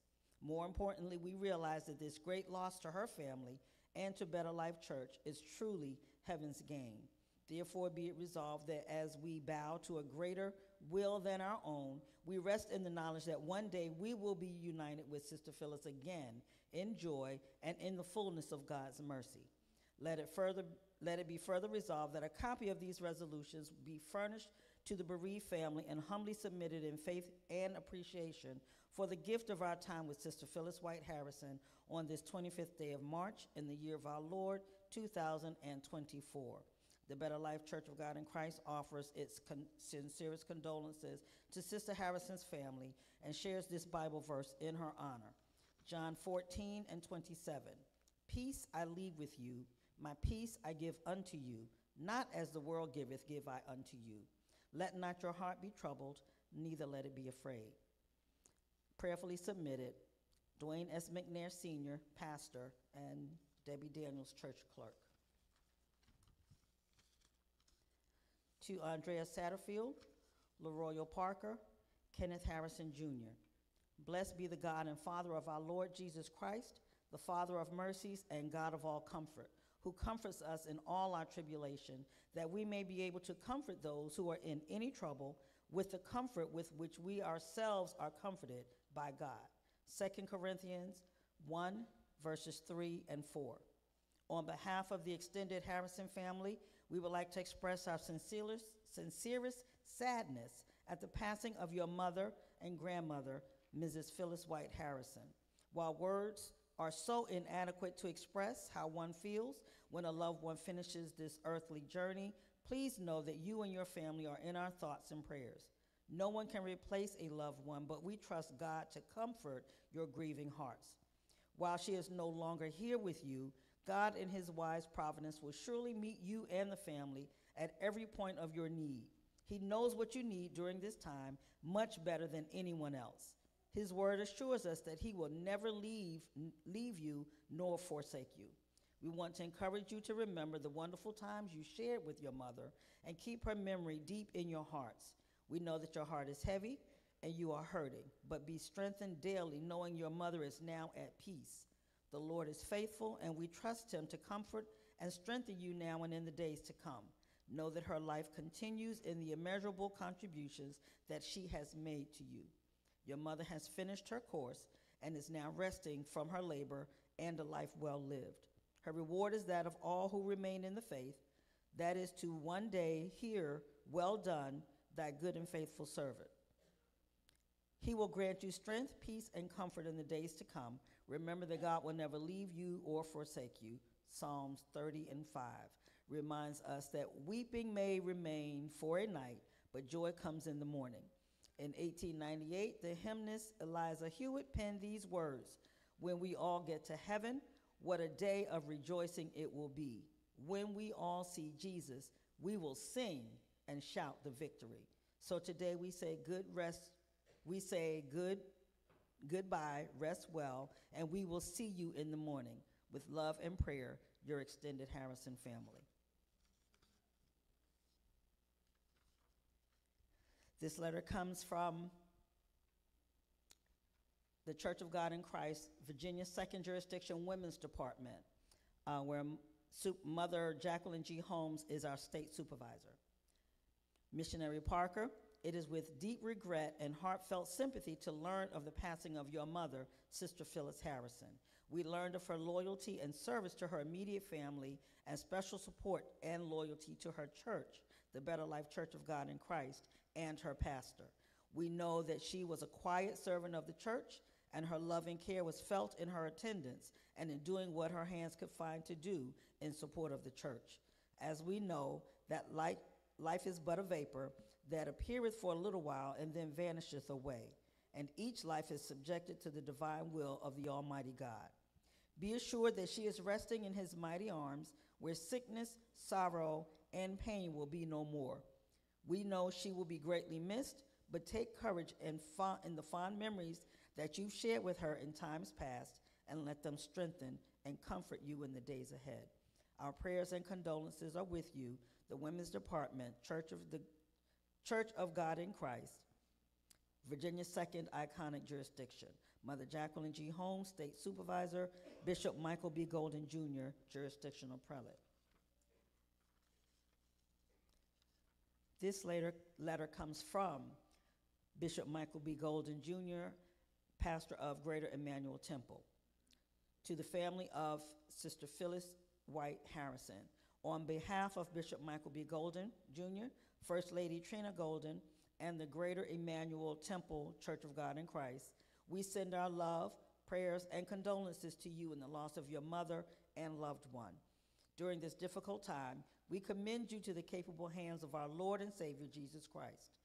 More importantly, we realize that this great loss to her family and to Better Life Church is truly heaven's gain. Therefore, be it resolved that as we bow to a greater will than our own, we rest in the knowledge that one day we will be united with Sister Phyllis again in joy and in the fullness of God's mercy. Let it further let it be further resolved that a copy of these resolutions be furnished to the bereaved family and humbly submitted in faith and appreciation for the gift of our time with Sister Phyllis White Harrison on this 25th day of March in the year of our Lord 2024. The Better Life Church of God in Christ offers its con- sincerest condolences to Sister Harrison's family and shares this Bible verse in her honor. John 14 and 27. Peace I leave with you, my peace I give unto you, not as the world giveth, give I unto you. Let not your heart be troubled, neither let it be afraid. Prayerfully submitted, Dwayne S. McNair Sr., pastor, and Debbie Daniels, church clerk. To Andrea Satterfield, LaRoyal Parker, Kenneth Harrison Jr. Blessed be the God and Father of our Lord Jesus Christ, the Father of mercies and God of all comfort, who comforts us in all our tribulation, that we may be able to comfort those who are in any trouble with the comfort with which we ourselves are comforted by God. 2 Corinthians 1, verses 3 and 4. On behalf of the extended Harrison family, we would like to express our sincerest, sincerest sadness at the passing of your mother and grandmother, Mrs. Phyllis White Harrison. While words are so inadequate to express how one feels when a loved one finishes this earthly journey, please know that you and your family are in our thoughts and prayers. No one can replace a loved one, but we trust God to comfort your grieving hearts. While she is no longer here with you, God, in His wise providence, will surely meet you and the family at every point of your need. He knows what you need during this time much better than anyone else. His word assures us that He will never leave, leave you nor forsake you. We want to encourage you to remember the wonderful times you shared with your mother and keep her memory deep in your hearts. We know that your heart is heavy and you are hurting, but be strengthened daily knowing your mother is now at peace. The Lord is faithful, and we trust Him to comfort and strengthen you now and in the days to come. Know that her life continues in the immeasurable contributions that she has made to you. Your mother has finished her course and is now resting from her labor and a life well lived. Her reward is that of all who remain in the faith, that is to one day hear, Well done, thy good and faithful servant. He will grant you strength, peace, and comfort in the days to come. Remember that God will never leave you or forsake you. Psalms 30 and 5 reminds us that weeping may remain for a night, but joy comes in the morning. In 1898, the hymnist Eliza Hewitt penned these words When we all get to heaven, what a day of rejoicing it will be. When we all see Jesus, we will sing and shout the victory. So today we say good rest, we say good goodbye, rest well, and we will see you in the morning. With love and prayer, your extended Harrison family. This letter comes from the Church of God in Christ, Virginia Second Jurisdiction Women's Department, uh, where Mother Jacqueline G. Holmes is our state supervisor. Missionary Parker, it is with deep regret and heartfelt sympathy to learn of the passing of your mother, Sister Phyllis Harrison. We learned of her loyalty and service to her immediate family and special support and loyalty to her church, the Better Life Church of God in Christ, and her pastor. We know that she was a quiet servant of the church, and her loving care was felt in her attendance and in doing what her hands could find to do in support of the church. As we know, that like life is but a vapor that appeareth for a little while and then vanisheth away, and each life is subjected to the divine will of the Almighty God. Be assured that she is resting in his mighty arms, where sickness, sorrow, and pain will be no more. We know she will be greatly missed, but take courage in, in the fond memories that you've shared with her in times past, and let them strengthen and comfort you in the days ahead. Our prayers and condolences are with you, the Women's Department, Church of the Church of God in Christ, Virginia's second iconic jurisdiction. Mother Jacqueline G. Holmes, State Supervisor, Bishop Michael B. Golden Jr., Jurisdictional Prelate. This later letter comes from Bishop Michael B. Golden Jr., pastor of Greater Emmanuel Temple, to the family of Sister Phyllis White Harrison. On behalf of Bishop Michael B. Golden Jr., First Lady Trina Golden, and the Greater Emmanuel Temple Church of God in Christ, we send our love, prayers, and condolences to you in the loss of your mother and loved one. During this difficult time, we commend you to the capable hands of our Lord and Savior Jesus Christ.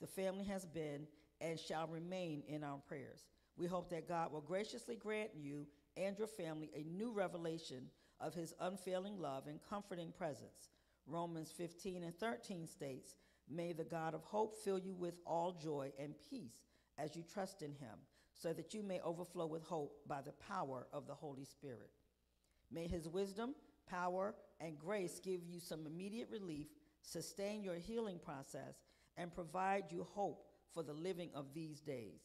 The family has been and shall remain in our prayers. We hope that God will graciously grant you and your family a new revelation of his unfailing love and comforting presence. Romans 15 and 13 states, May the God of hope fill you with all joy and peace as you trust in him, so that you may overflow with hope by the power of the Holy Spirit. May his wisdom, power, and grace give you some immediate relief, sustain your healing process, and provide you hope for the living of these days.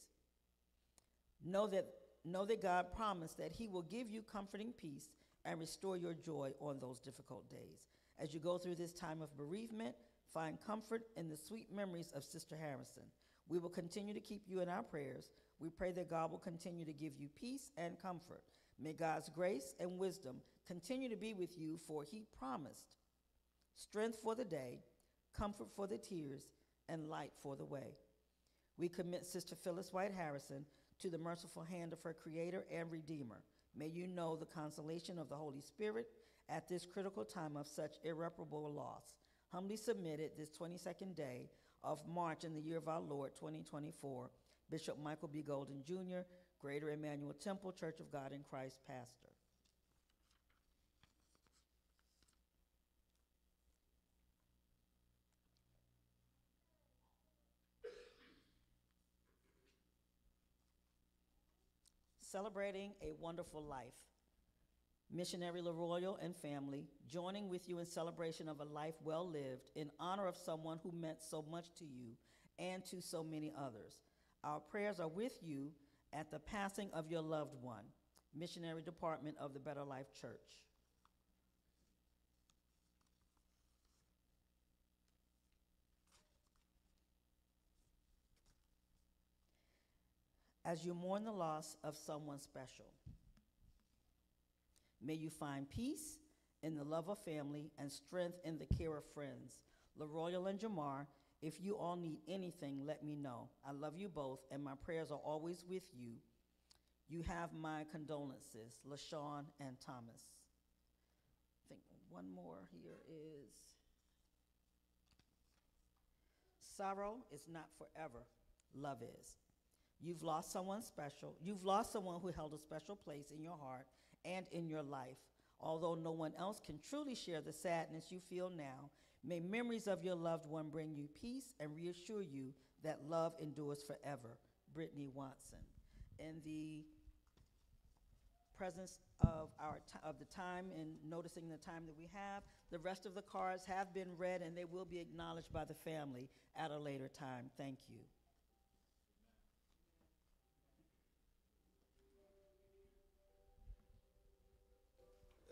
Know that, know that God promised that he will give you comforting peace and restore your joy on those difficult days. As you go through this time of bereavement, find comfort in the sweet memories of Sister Harrison. We will continue to keep you in our prayers. We pray that God will continue to give you peace and comfort. May God's grace and wisdom continue to be with you, for he promised strength for the day, comfort for the tears, and light for the way. We commit Sister Phyllis White Harrison to the merciful hand of her Creator and Redeemer. May you know the consolation of the Holy Spirit at this critical time of such irreparable loss. Humbly submitted this 22nd day of March in the year of our Lord 2024, Bishop Michael B. Golden Jr., Greater Emmanuel Temple Church of God in Christ, Pastor. Celebrating a wonderful life. Missionary LaRoyal and family, joining with you in celebration of a life well lived in honor of someone who meant so much to you and to so many others. Our prayers are with you at the passing of your loved one. Missionary Department of the Better Life Church. As you mourn the loss of someone special, may you find peace in the love of family and strength in the care of friends. LaRoyal and Jamar, if you all need anything, let me know. I love you both, and my prayers are always with you. You have my condolences, LaShawn and Thomas. I think one more here is sorrow is not forever, love is. You've lost someone special. You've lost someone who held a special place in your heart and in your life. Although no one else can truly share the sadness you feel now, may memories of your loved one bring you peace and reassure you that love endures forever. Brittany Watson. In the presence of our of the time and noticing the time that we have, the rest of the cards have been read and they will be acknowledged by the family at a later time. Thank you.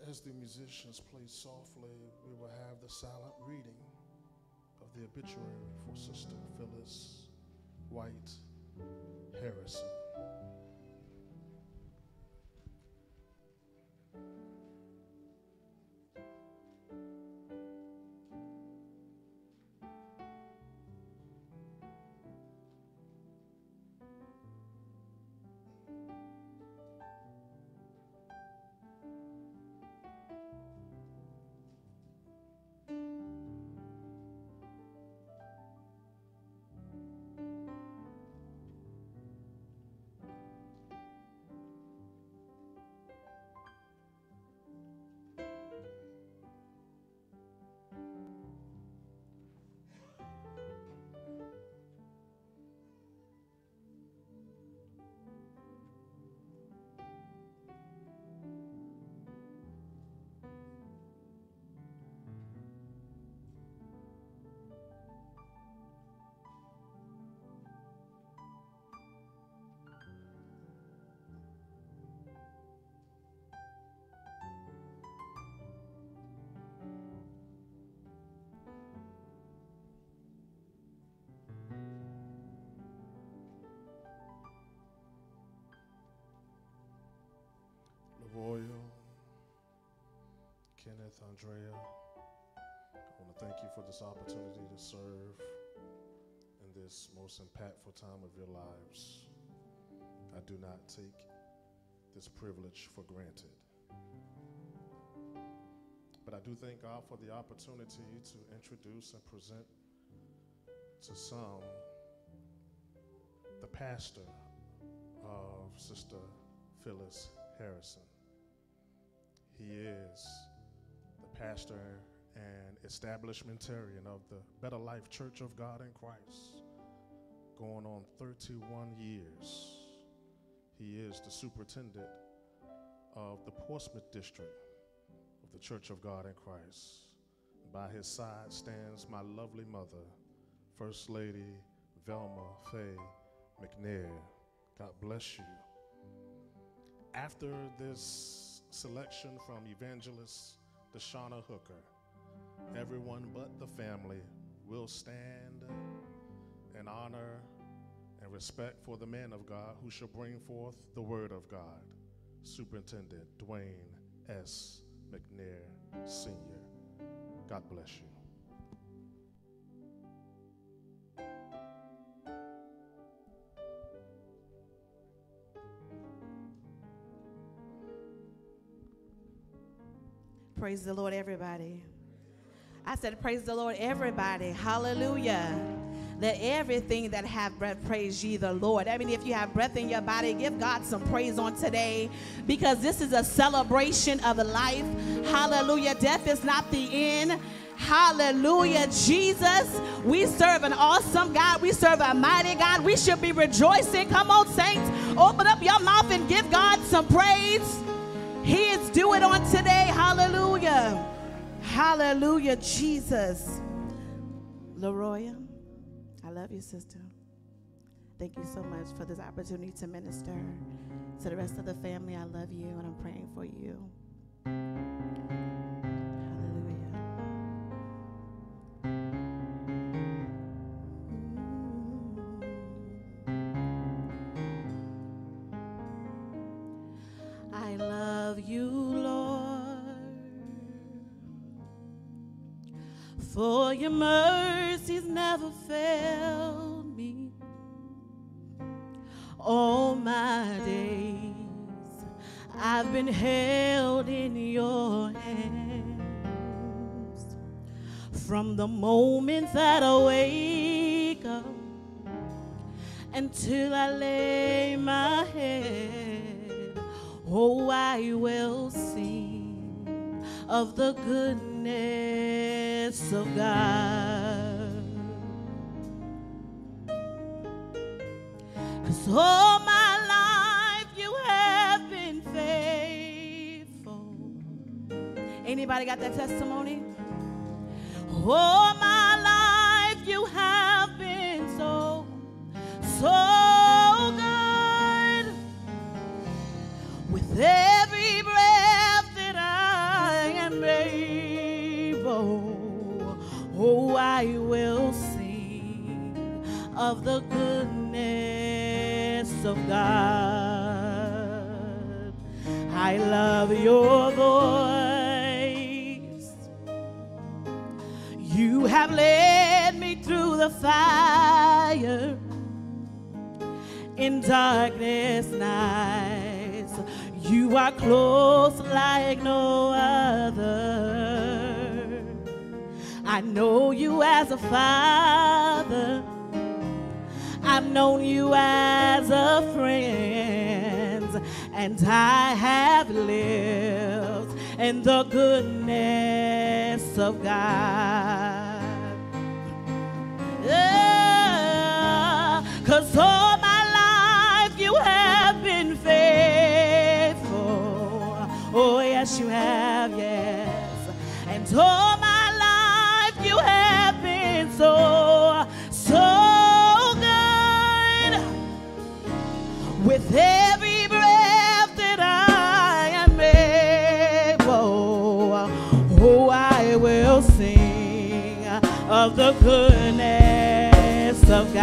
As the musicians play softly, we will have the silent reading of the obituary for Sister Phyllis White Harrison. Kenneth, Andrea. I want to thank you for this opportunity to serve in this most impactful time of your lives. I do not take this privilege for granted. But I do thank God for the opportunity to introduce and present to some the pastor of Sister Phyllis Harrison. He is the pastor and establishmentarian of the Better Life Church of God in Christ, going on 31 years. He is the superintendent of the Portsmouth district of the Church of God in Christ. By his side stands my lovely mother, First Lady Velma Faye McNair. God bless you. After this selection from evangelist Deshauna Hooker, everyone but the family will stand in honor and respect for the man of God who shall bring forth the word of God, Superintendent Dwayne S. McNair Sr. God bless you. Praise the Lord, everybody. I said, Praise the Lord, everybody. Hallelujah. Let everything that have breath praise ye the Lord. I mean, if you have breath in your body, give God some praise on today because this is a celebration of life. Hallelujah. Death is not the end. Hallelujah, Jesus. We serve an awesome God. We serve a mighty God. We should be rejoicing. Come on, saints. Open up your mouth and give God some praise. He is doing on today. Hallelujah. Hallelujah, Jesus. Leroya, I love you, sister. Thank you so much for this opportunity to minister. To the rest of the family, I love you and I'm praying for you. For your mercies never failed me. All my days I've been held in your hands from the moment that I wake up until I lay my head. Oh, I will sing of the goodness of God. Cause all my life you have been faithful. Anybody got that testimony? All my life you have been so, so of the goodness of God. I love your voice. You have led me through the fire in darkness nights. You are close like no other. I know you as a father. I've known you as a friend, and I have lived in the goodness of God. Yeah, Cause all my life you have been faithful. Oh, yes, you have, yes. And all my life you have been so, goodness of God.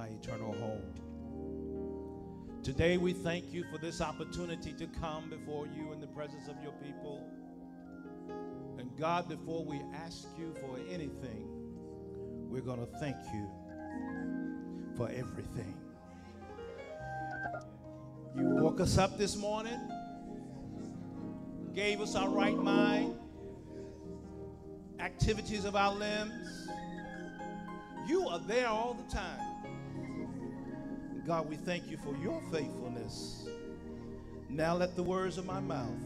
My eternal home. Today we thank you for this opportunity to come before you in the presence of your people. And God, before we ask you for anything, we're going to thank you for everything. You woke us up this morning, gave us our right mind, activities of our limbs. You are there all the time. God, we thank you for your faithfulness. Now let the words of my mouth,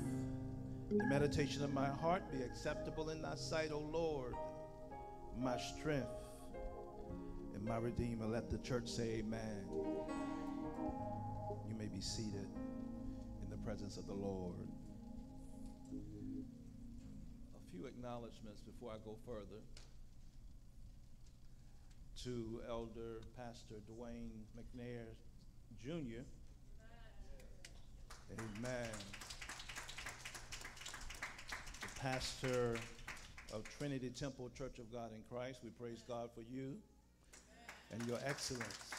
the meditation of my heart be acceptable in thy sight, O Lord, my strength and my redeemer. Let the church say amen. You may be seated in the presence of the Lord. A few acknowledgments before I go further. To Elder Pastor Dwayne McNair Jr. Amen. The pastor of Trinity Temple Church of God in Christ, we praise God for you and your excellence.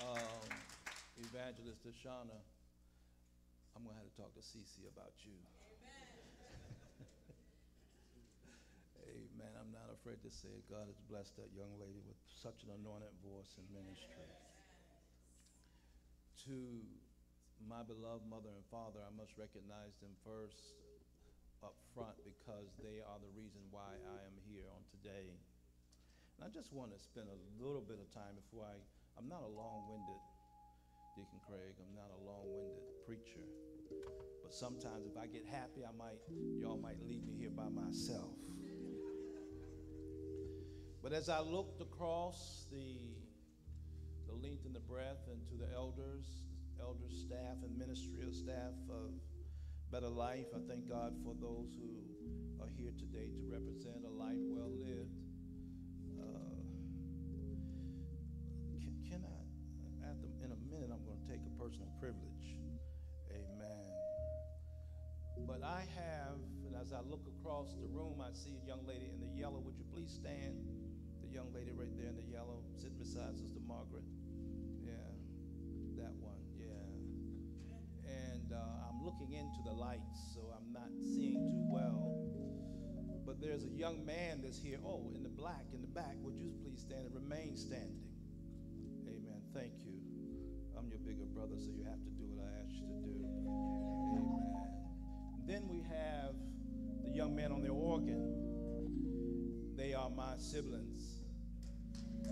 Um, Evangelist Deshauna, I'm going to have to talk to Cece about you. Amen. I'm not afraid to say it. God has blessed that young lady with such an anointed voice in ministry. To my beloved mother and father, I must recognize them first. up front because they are the reason why I am here on today. And I just want to spend a little bit of time before I, I'm not a long-winded Deacon Craig, I'm not a long-winded preacher. But sometimes if I get happy, I might, y'all might leave me here by myself. But as I looked across the, the length and the breadth and to the elders, elders, staff, and ministerial staff of Better Life, I thank God for those who are here today to represent a life well lived. Uh, can, I, in a minute, I'm going to take a personal privilege. Amen. But I have, and as I look across the room, I see a young lady in the yellow. Would you please stand? Young lady right there in the yellow, sitting beside Sister Margaret. Yeah, that one, yeah. And uh, I'm looking into the lights, so I'm not seeing too well. But there's a young man that's here. Oh, in the black, in the back. Would you please stand and remain standing? Amen. Thank you. I'm your bigger brother, so you have to do what I asked you to do. Amen. Then we have the young man on the organ. They are my siblings.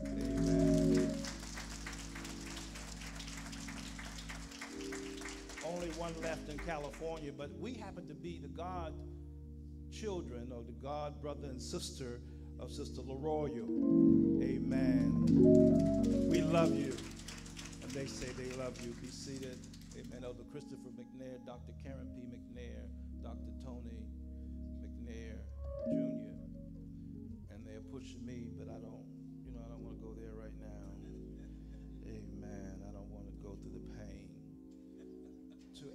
Amen. Only one left in California, but we happen to be the God children or the God brother and sister of Sister Leroy. Amen. We love you. And they say they love you. Be seated. Amen. Elder Christopher McNair, Dr. Karen P. McNair, Dr. Tony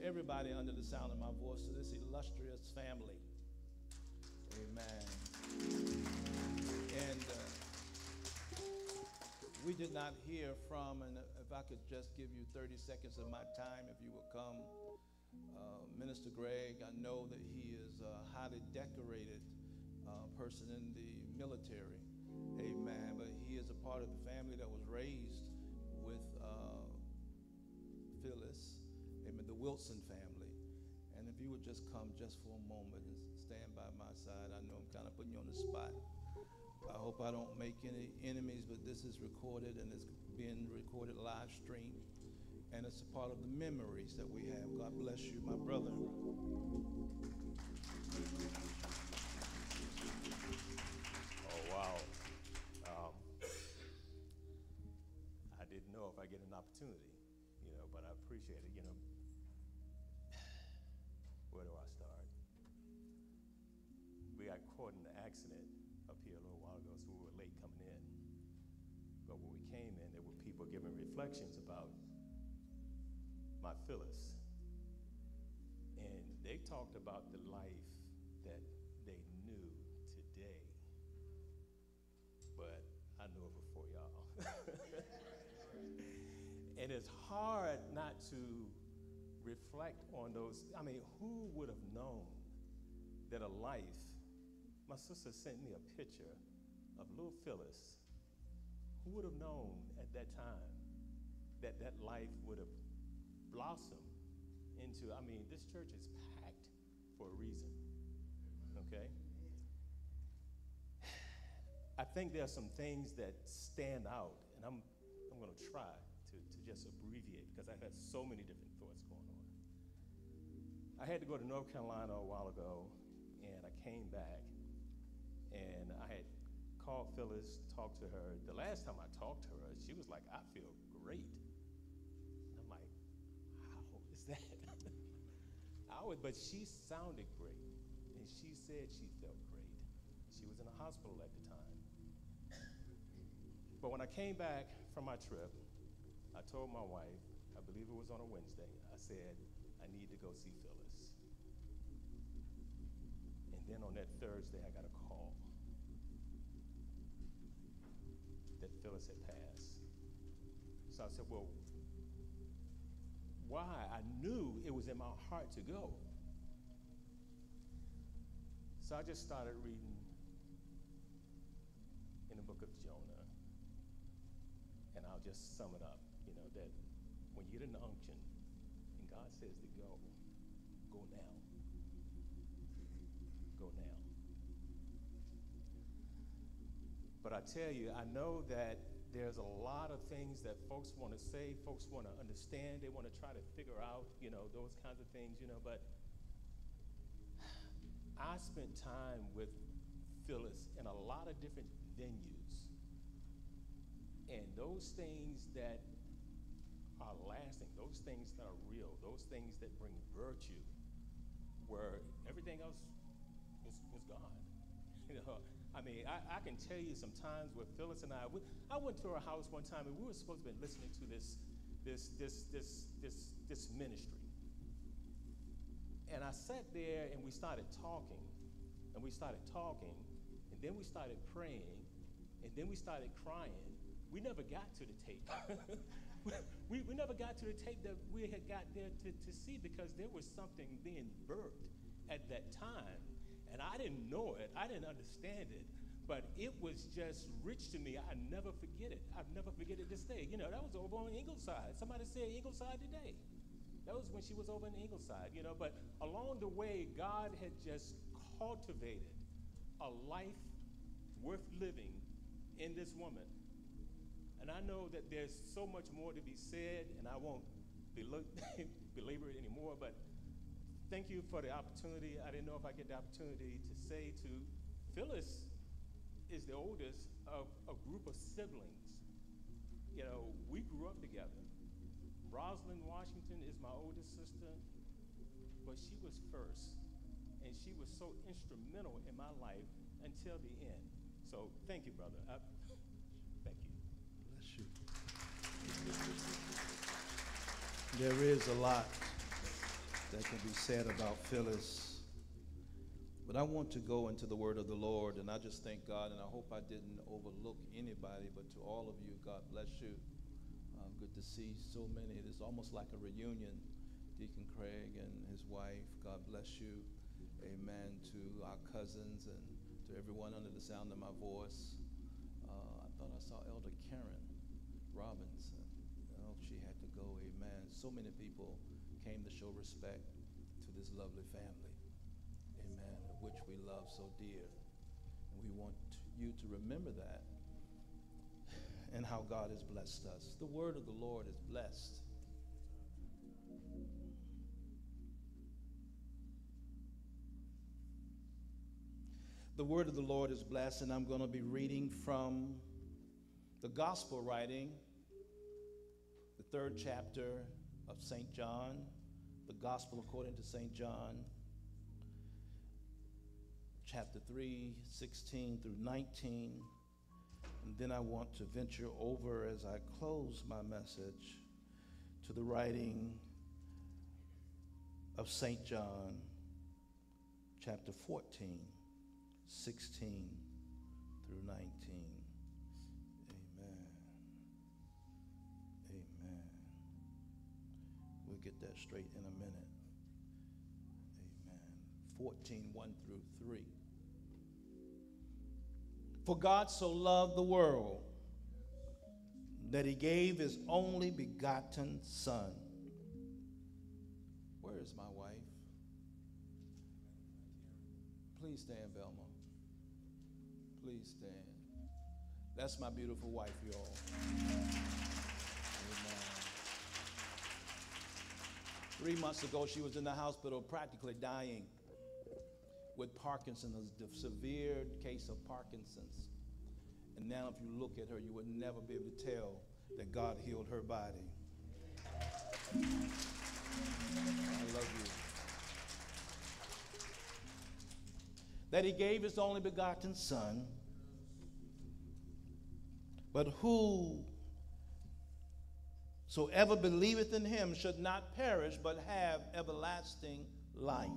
everybody under the sound of my voice to this illustrious family. Amen. And uh, we did not hear from, and if I could just give you 30 seconds of my time, if you will come, uh, Minister Greg, I know that he is a highly decorated uh, person in the military. Amen. But he is a part of the family that was raised Wilson family. And if you would just come just for a moment and stand by my side, I know I'm kind of putting you on the spot. I hope I don't make any enemies, but this is recorded and it's being recorded live stream. And it's a part of the memories that we have. God bless you, my brother. Oh, wow. Um, I didn't know if I get an opportunity, you know, but I appreciate it. You know, where do I start? We got caught in an accident up here a little while ago, so we were late coming in. But when we came in, there were people giving reflections about my Phyllis. And they talked about the life that they knew today. But I knew it before y'all. and it's hard not to reflect on those. I mean, who would have known that a life, my sister sent me a picture of little Phyllis. Who would have known at that time that that life would have blossomed into, I mean, this church is packed for a reason, okay? I think there are some things that stand out, and I'm, I'm going to try to, to just abbreviate because I've had so many different thoughts going on. I had to go to North Carolina a while ago, and I came back, and I had called Phyllis, talked to her. The last time I talked to her, she was like, I feel great. And I'm like, how is that? I would, but she sounded great, and she said she felt great. She was in a hospital at the time. But when I came back from my trip, I told my wife, I believe it was on a Wednesday, I said, I need to go see Phyllis. And then on that Thursday, I got a call Phyllis had passed. So I said, Well, why? I knew it was in my heart to go. So I just started reading in the book of Jonah. And I'll just sum it up, you know, that when you get an unction and God says to go, go now. I tell you, I know that there's a lot of things that folks want to say, folks want to understand, they want to try to figure out, you know, those kinds of things, you know, but I spent time with Phyllis in a lot of different venues. And those things that are lasting, those things that are real, those things that bring virtue, where everything else is, is gone. You know, I mean, I, I can tell you some times where Phyllis and I, we, I went to her house one time and we were supposed to be listening to this, this, this, this, this, this ministry. And I sat there and we started talking, and we started talking, and then we started praying, and then we started crying. We never got to the tape. we, we never got to the tape that we had got there to, to see because there was something being birthed at that time. And I didn't know it, I didn't understand it, but it was just rich to me. I never forget it. I'll never forget it this day. You know, that was over on Ingleside. Somebody said Ingleside today. That was when she was over in Ingleside, you know. But along the way, God had just cultivated a life worth living in this woman. And I know that there's so much more to be said, and I won't belabor it anymore, but thank you for the opportunity. I didn't know if I get the opportunity to say to Phyllis is the oldest of a group of siblings. You know, we grew up together. Rosalind Washington is my oldest sister, but she was first. And she was so instrumental in my life until the end. So thank you, brother. I, thank you. Bless you. There is a lot that can be said about Phyllis. But I want to go into the word of the Lord, and I just thank God, and I hope I didn't overlook anybody, but to all of you, God bless you. Um, good to see so many. It is almost like a reunion. Deacon Craig and his wife, God bless you. Amen. To our cousins and to everyone under the sound of my voice. Uh, I thought I saw Elder Karen Robinson. Oh, she had to go. Amen. So many people came to show respect to this lovely family. Amen. Which we love so dear. And we want you to remember that and how God has blessed us. The word of the Lord is blessed. The word of the Lord is blessed, and I'm going to be reading from the gospel writing, the third chapter of St. John, the gospel according to St. John, chapter 3, 16 through 19. And then I want to venture over as I close my message to the writing of St. John, chapter 14, 16 through 19. Get that straight in a minute. Amen. 14, 1 through 3. For God so loved the world that he gave his only begotten Son. Where is my wife? Please stand, Velma. Please stand. That's my beautiful wife, y'all. Amen. Three months ago, she was in the hospital practically dying with Parkinson's, a severe case of Parkinson's. And now, if you look at her, you would never be able to tell that God healed her body. I love you. That he gave his only begotten Son, but who so ever believeth in him should not perish, but have everlasting life.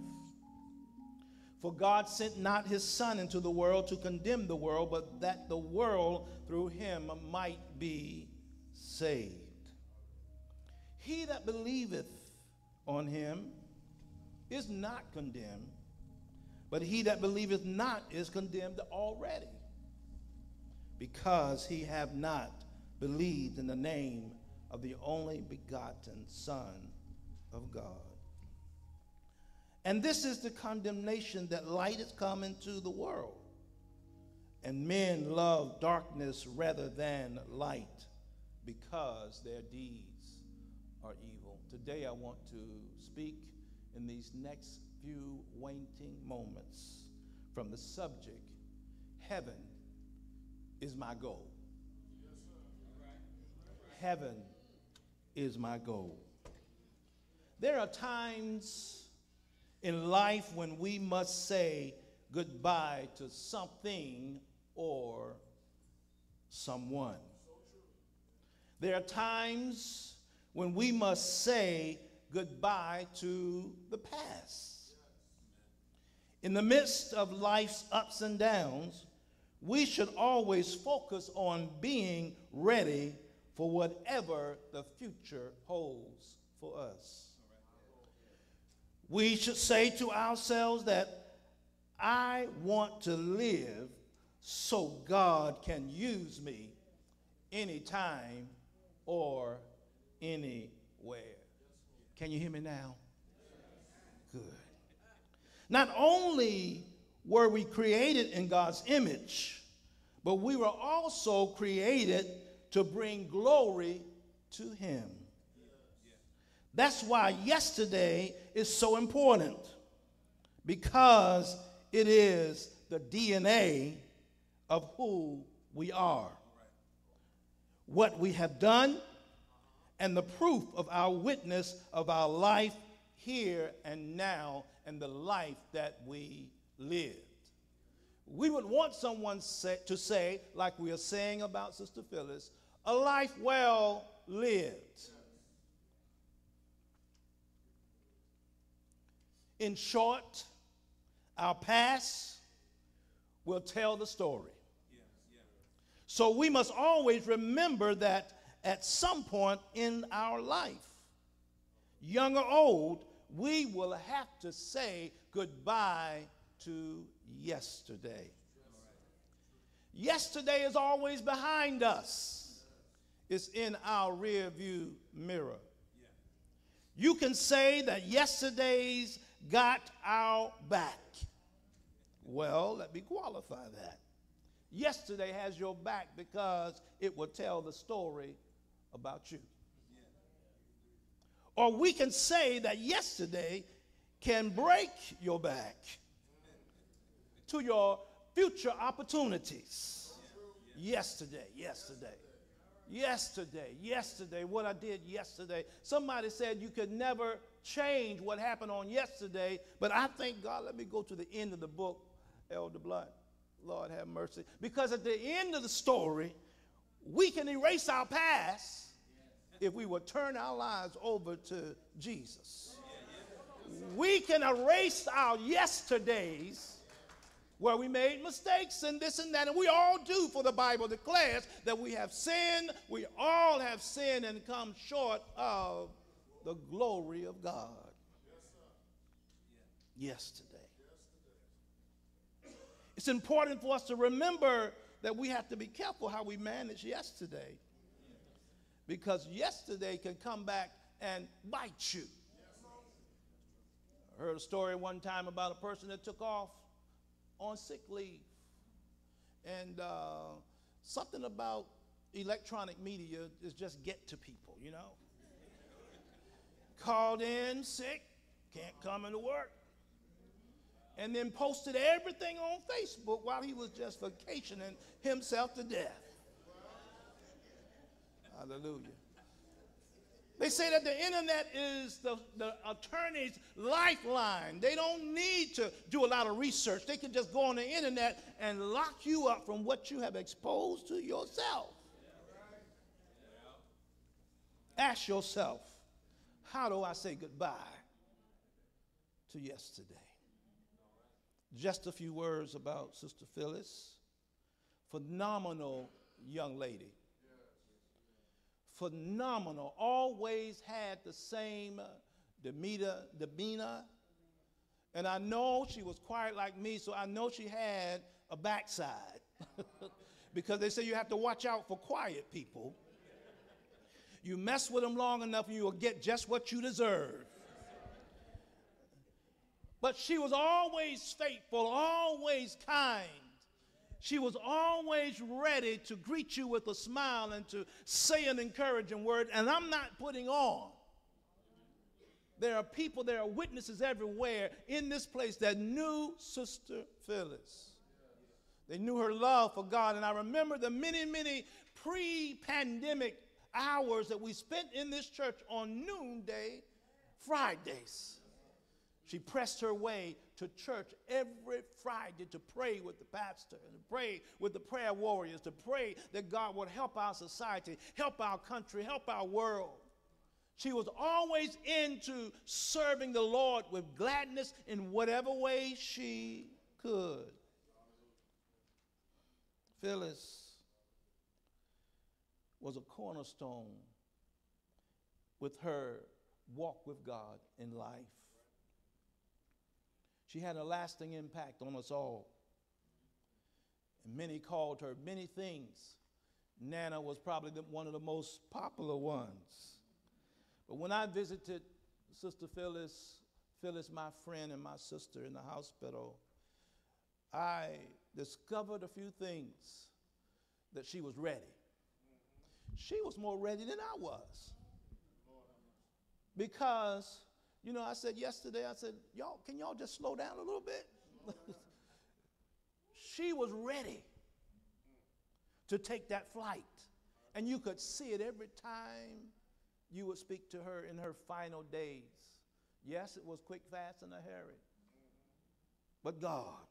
For God sent not his Son into the world to condemn the world, but that the world through him might be saved. He that believeth on him is not condemned, but he that believeth not is condemned already, because he have not believed in the name of the only begotten Son of God. And this is the condemnation that light has come into the world, and men love darkness rather than light because their deeds are evil. Today, I want to speak in these next few waiting moments from the subject Heaven is my goal. Heaven is my goal. There are times in life when we must say goodbye to something or someone. There are times when we must say goodbye to the past. In the midst of life's ups and downs, we should always focus on being ready for whatever the future holds for us. We should say to ourselves that I want to live so God can use me anytime or anywhere. Can you hear me now? Good. Not only were we created in God's image, but we were also created to bring glory to Him. That's why yesterday is so important because it is the DNA of who we are, what we have done, and the proof of our witness of our life here and now and the life that we lived. We would want someone say, to say, like we are saying about Sister Phyllis, a life well lived. In short, our past will tell the story. So we must always remember that at some point in our life, young or old, we will have to say goodbye to yesterday. Yesterday is always behind us, it's in our rear view mirror. You can say that yesterday's got our back. Well, let me qualify that. Yesterday has your back because it will tell the story about you. Or we can say that yesterday can break your back to your future opportunities. Yesterday, yesterday, yesterday, yesterday, what I did yesterday. Somebody said you could never change what happened on yesterday, but I thank God, let me go to the end of the book, Elder Blood. Lord have mercy. Because at the end of the story, we can erase our past if we would turn our lives over to Jesus. We can erase our yesterdays where we made mistakes and this and that, and we all do, for the Bible declares that we have sinned, we all have sinned and come short of the glory of God. Yesterday. It's important for us to remember that we have to be careful how we manage yesterday because yesterday can come back and bite you. I heard a story one time about a person that took off on sick leave. And uh, something about electronic media is just get to people, you know? Called in sick, can't come into work. And then posted everything on Facebook while he was just vacationing himself to death. Hallelujah. They say that the internet is the, the attorney's lifeline. They don't need to do a lot of research. They can just go on the internet and lock you up from what you have exposed to yourself. Ask yourself, how do I say goodbye to yesterday? Just a few words about Sister Phyllis. Phenomenal young lady phenomenal, always had the same uh, demeanor, demeanor. And I know she was quiet like me, so I know she had a backside. because they say you have to watch out for quiet people. You mess with them long enough, and you will get just what you deserve. But she was always faithful, always kind, she was always ready to greet you with a smile and to say an encouraging word. And I'm not putting on. There are people, there are witnesses everywhere in this place that knew Sister Phyllis. They knew her love for God. And I remember the many, many pre pandemic hours that we spent in this church on noonday Fridays. She pressed her way to church every Friday to pray with the pastor and to pray with the prayer warriors, to pray that God would help our society, help our country, help our world. She was always into serving the Lord with gladness in whatever way she could. Phyllis was a cornerstone with her walk with God in life. She had a lasting impact on us all. And many called her many things. Nana was probably the, one of the most popular ones. But when I visited Sister Phyllis, Phyllis, my friend and my sister in the hospital, I discovered a few things that she was ready. She was more ready than I was. Because, you know, I said yesterday, I said, y'all, can y'all just slow down a little bit? she was ready to take that flight. And you could see it every time you would speak to her in her final days. Yes, it was quick, fast, and a hurry. But God,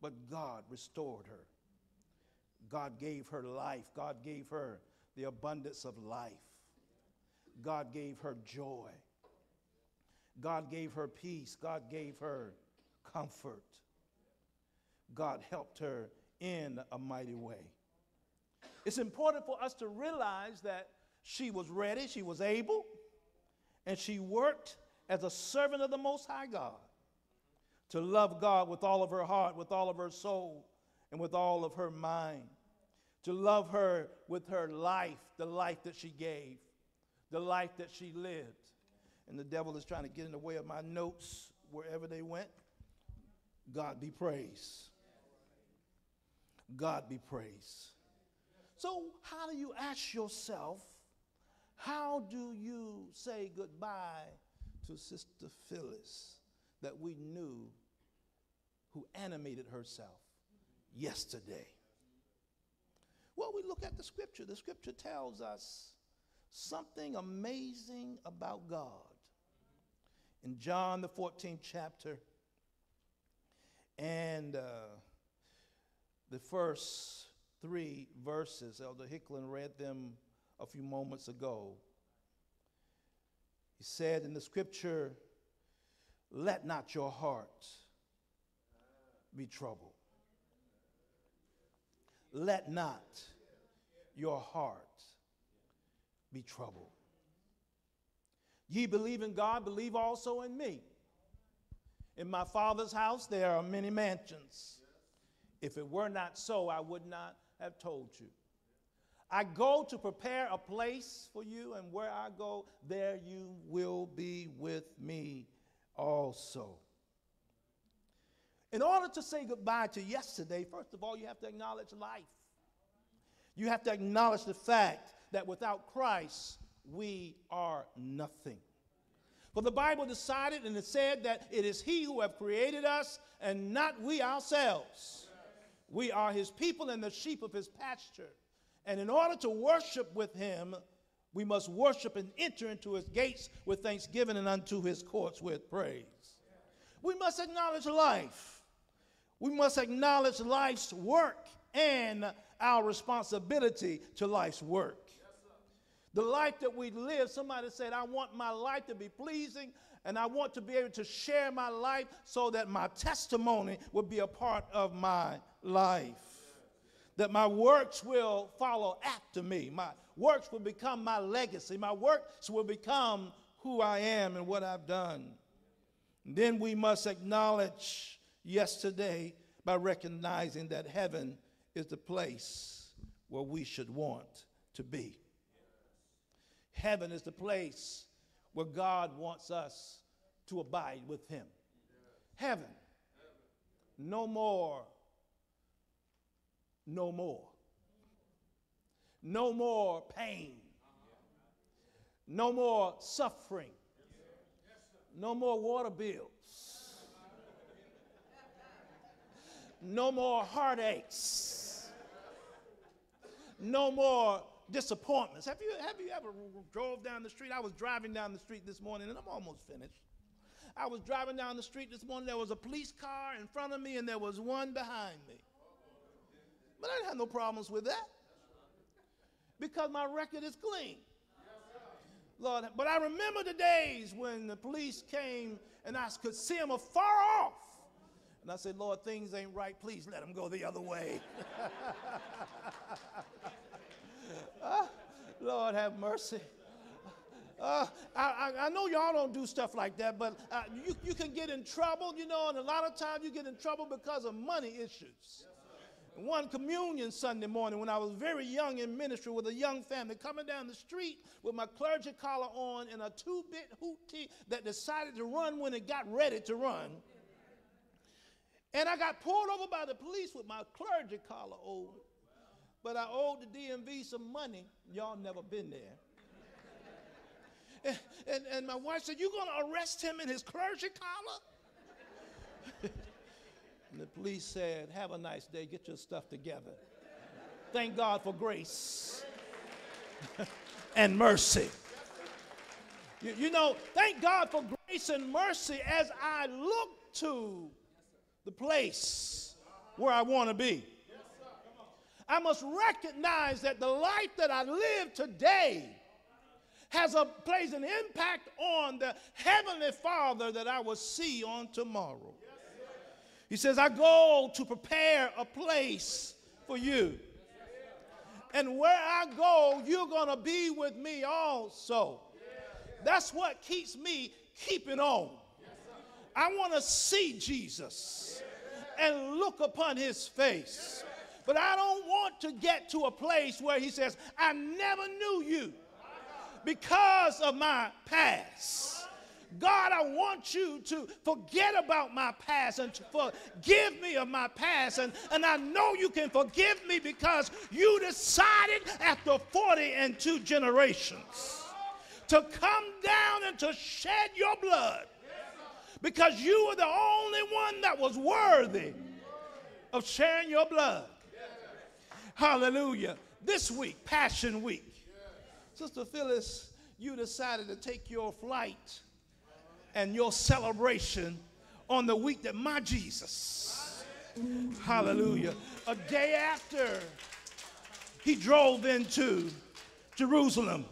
but God restored her. God gave her life. God gave her the abundance of life. God gave her joy. God gave her peace. God gave her comfort. God helped her in a mighty way. It's important for us to realize that she was ready, she was able, and she worked as a servant of the Most High God to love God with all of her heart, with all of her soul, and with all of her mind. To love her with her life, the life that she gave, the life that she lived. And the devil is trying to get in the way of my notes wherever they went. God be praised. God be praised. So, how do you ask yourself, how do you say goodbye to Sister Phyllis that we knew who animated herself yesterday? Well, we look at the scripture. The scripture tells us something amazing about God. In John, the 14th chapter, and uh, the first three verses, Elder Hicklin read them a few moments ago. He said in the scripture, Let not your heart be troubled. Let not your heart be troubled. Ye believe in God, believe also in me. In my Father's house there are many mansions. If it were not so, I would not have told you. I go to prepare a place for you, and where I go, there you will be with me also. In order to say goodbye to yesterday, first of all, you have to acknowledge life. You have to acknowledge the fact that without Christ, we are nothing. For the Bible decided and it said that it is He who have created us and not we ourselves. We are His people and the sheep of His pasture. And in order to worship with Him, we must worship and enter into His gates with thanksgiving and unto His courts with praise. We must acknowledge life. We must acknowledge life's work and our responsibility to life's work. The life that we live, somebody said, I want my life to be pleasing and I want to be able to share my life so that my testimony will be a part of my life. That my works will follow after me. My works will become my legacy. My works will become who I am and what I've done. And then we must acknowledge yesterday by recognizing that heaven is the place where we should want to be. Heaven is the place where God wants us to abide with Him. Heaven. No more no more. No more pain. No more suffering. No more water bills. No more heartaches. No more disappointments. Have you, have you ever drove down the street? I was driving down the street this morning, and I'm almost finished. I was driving down the street this morning. There was a police car in front of me, and there was one behind me. But I didn't have no problems with that because my record is clean. Lord, but I remember the days when the police came and I could see them afar off. And I said, Lord, things ain't right. Please let them go the other way. uh, Lord, have mercy. Uh, I, I, know y'all don't do stuff like that, but uh, you, you can get in trouble, you know, and a lot of times you get in trouble because of money issues one communion Sunday morning when I was very young in ministry with a young family coming down the street with my clergy collar on and a two bit hootie that decided to run when it got ready to run. And I got pulled over by the police with my clergy collar on. But I owed the DMV some money. Y'all never been there. And, and, and my wife said, You gonna arrest him in his clergy collar? And the police said, Have a nice day, get your stuff together. Thank God for grace and mercy. You, you, know, thank God for grace and mercy as I look to the place where I want to be. I must recognize that the life that I live today has a plays an impact on the heavenly Father that I will see on tomorrow. He says, I go to prepare a place for you. And where I go, you're going to be with me also. That's what keeps me keeping on. I want to see Jesus and look upon his face. But I don't want to get to a place where he says, I never knew you because of my past. God, I want you to forget about my past and to forgive me of my past. And, and I know you can forgive me because you decided after 40 and two generations to come down and to shed your blood because you were the only one that was worthy of sharing your blood. Hallelujah. This week, Passion Week, Sister Phyllis, you decided to take your flight and your celebration on the week that my Jesus, hallelujah, a day after he drove into Jerusalem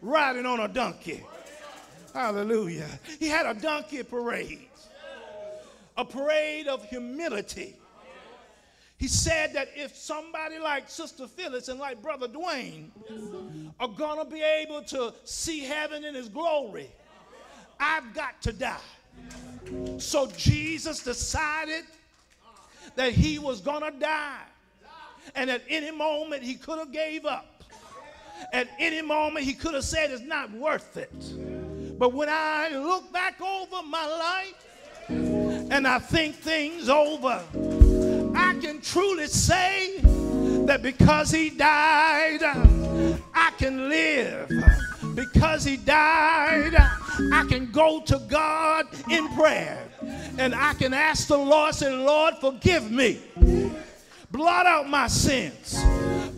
riding on a donkey. Hallelujah. He had a donkey parade, a parade of humility. He said that if somebody like Sister Phyllis and like Brother Dwayne are going to be able to see heaven in his glory, I've got to die. So Jesus decided that he was going to die. And at any moment he could have gave up. At any moment he could have said it's not worth it. But when I look back over my life and I think things over, can truly say that because he died, I can live. Because he died, I can go to God in prayer and I can ask the Lord, say, Lord, forgive me. Blot out my sins.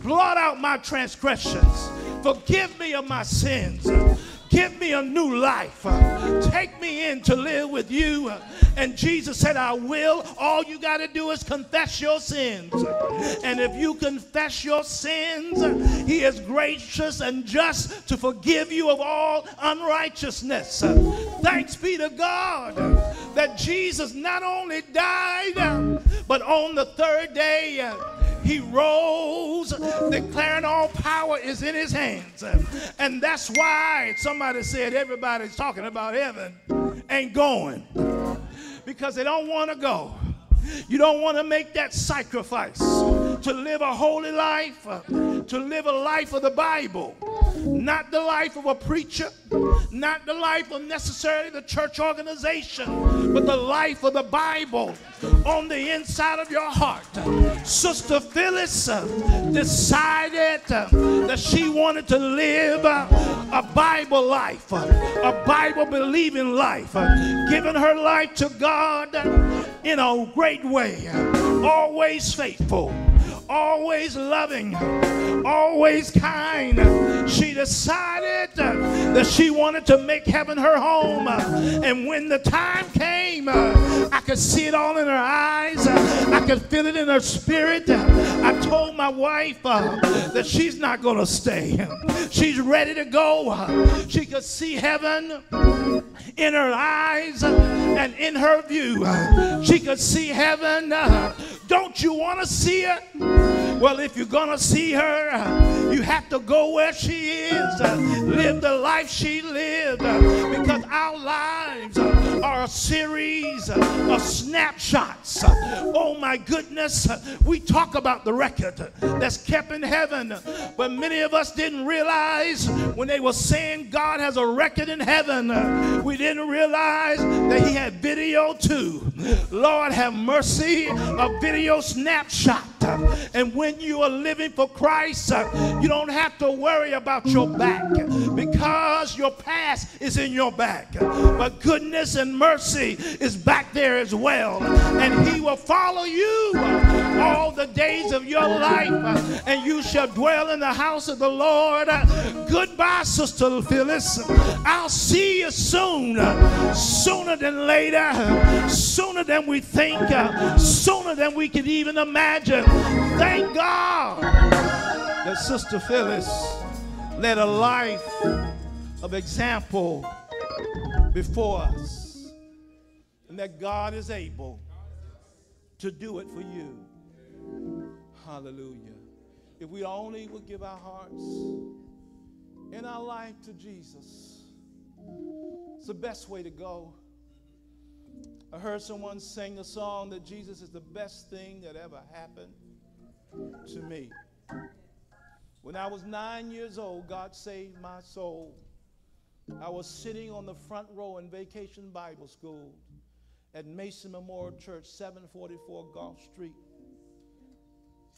Blot out my transgressions. Forgive me of my sins. Give me a new life. Take me in to live with you. And Jesus said, I will. All you got to do is confess your sins. And if you confess your sins, He is gracious and just to forgive you of all unrighteousness. Thanks be to God that Jesus not only died, but on the third day, he rose, declaring all power is in his hands. And that's why somebody said everybody's talking about heaven ain't going because they don't want to go. You don't want to make that sacrifice to live a holy life, to live a life of the Bible, Not the life of a preacher, not the life of necessarily the church organization, but the life of the Bible on the inside of your heart. Sister Phyllis decided that she wanted to live a Bible life, a Bible believing life, giving her life to God in a great way, always faithful always loving, always kind. She decided that she wanted to make heaven her home. And when the time came, I could see it all in her eyes, I could feel it in her spirit. I told my wife uh, that she's not going to stay. She's ready to go. She could see heaven in her eyes and in her view. She could see heaven. Don't you want to see her? Well, if you're going to see her, you have to go where she is, live the life she lived, because our lives are a series of snapshots. Oh my goodness, we talk about the record that's kept in heaven, but many of us didn't realize when they were saying God has a record in heaven, we didn't realize that He had video too. Lord, have mercy, a video snapshot. And when you are living for Christ, you don't have to worry about your back because your past is in your back. But goodness and mercy is back there as well. And He will follow you all the days of your life, and you shall dwell in the house of the Lord. Goodbye, Sister Phyllis. I'll see you soon, sooner than later, sooner than we think, sooner than we can even imagine. Thank God that Sister Phyllis led a life of example before us, and that God is able to do it for you. Hallelujah. If we only would give our hearts and our life to Jesus, it's the best way to go. I heard someone sing the song that Jesus is the best thing that ever happened to me. When I was nine years old, God saved my soul. I was sitting on the front row in Vacation Bible School at Mason Memorial Church, 744 Gulf Street.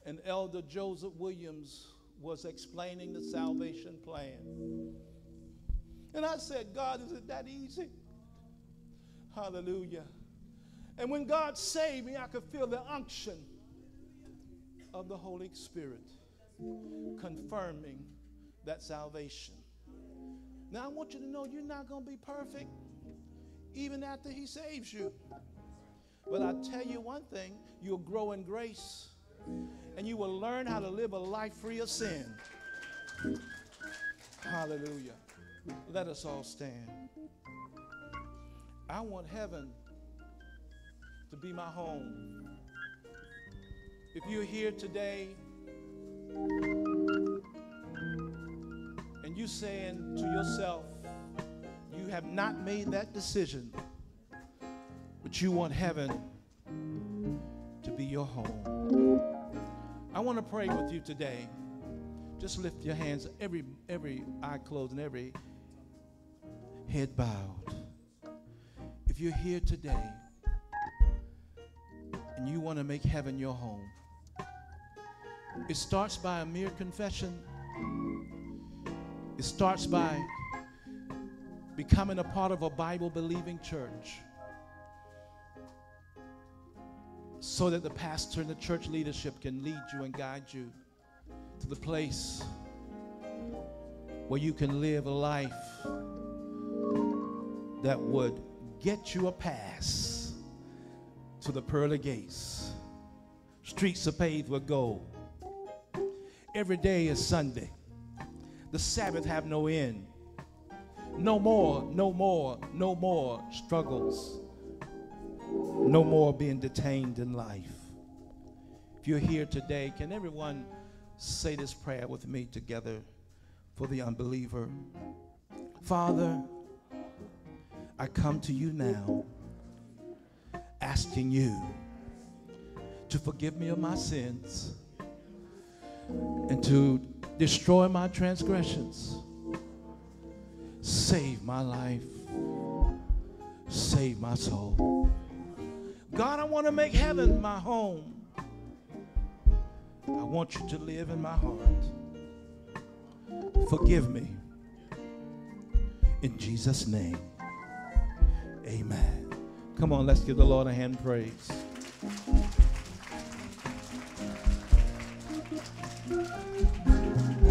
And Elder Joseph Williams was explaining the salvation plan. And I said, God, is it that easy? Hallelujah. And when God saved me, I could feel the unction of the Holy Spirit confirming that salvation. Now, I want you to know you're not going to be perfect even after He saves you. But I tell you one thing you'll grow in grace and you will learn how to live a life free of sin. Hallelujah. Let us all stand. I want heaven to be my home. If you're here today and you're saying to yourself, you have not made that decision, but you want heaven to be your home. I want to pray with you today. Just lift your hands, every every eye closed and every head bowed. If you're here today and you want to make heaven your home, it starts by a mere confession. It starts by becoming a part of a Bible believing church so that the pastor and the church leadership can lead you and guide you to the place where you can live a life that would get you a pass to the pearly gates. Streets are paved with gold. Every day is Sunday. The Sabbath have no end. No more, no more, no more struggles. No more being detained in life. If you're here today, can everyone say this prayer with me together for the unbeliever? Father, I come to you now asking you to forgive me of my sins and to destroy my transgressions. Save my life. Save my soul. God, I want to make heaven my home. I want you to live in my heart. Forgive me. In Jesus' name, amen. Come on, let's give the Lord a hand praise.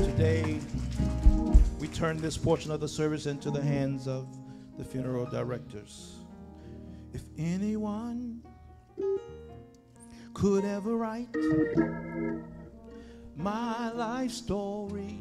Today, we turn this portion of the service into the hands of the funeral directors. If anyone could ever write my life story,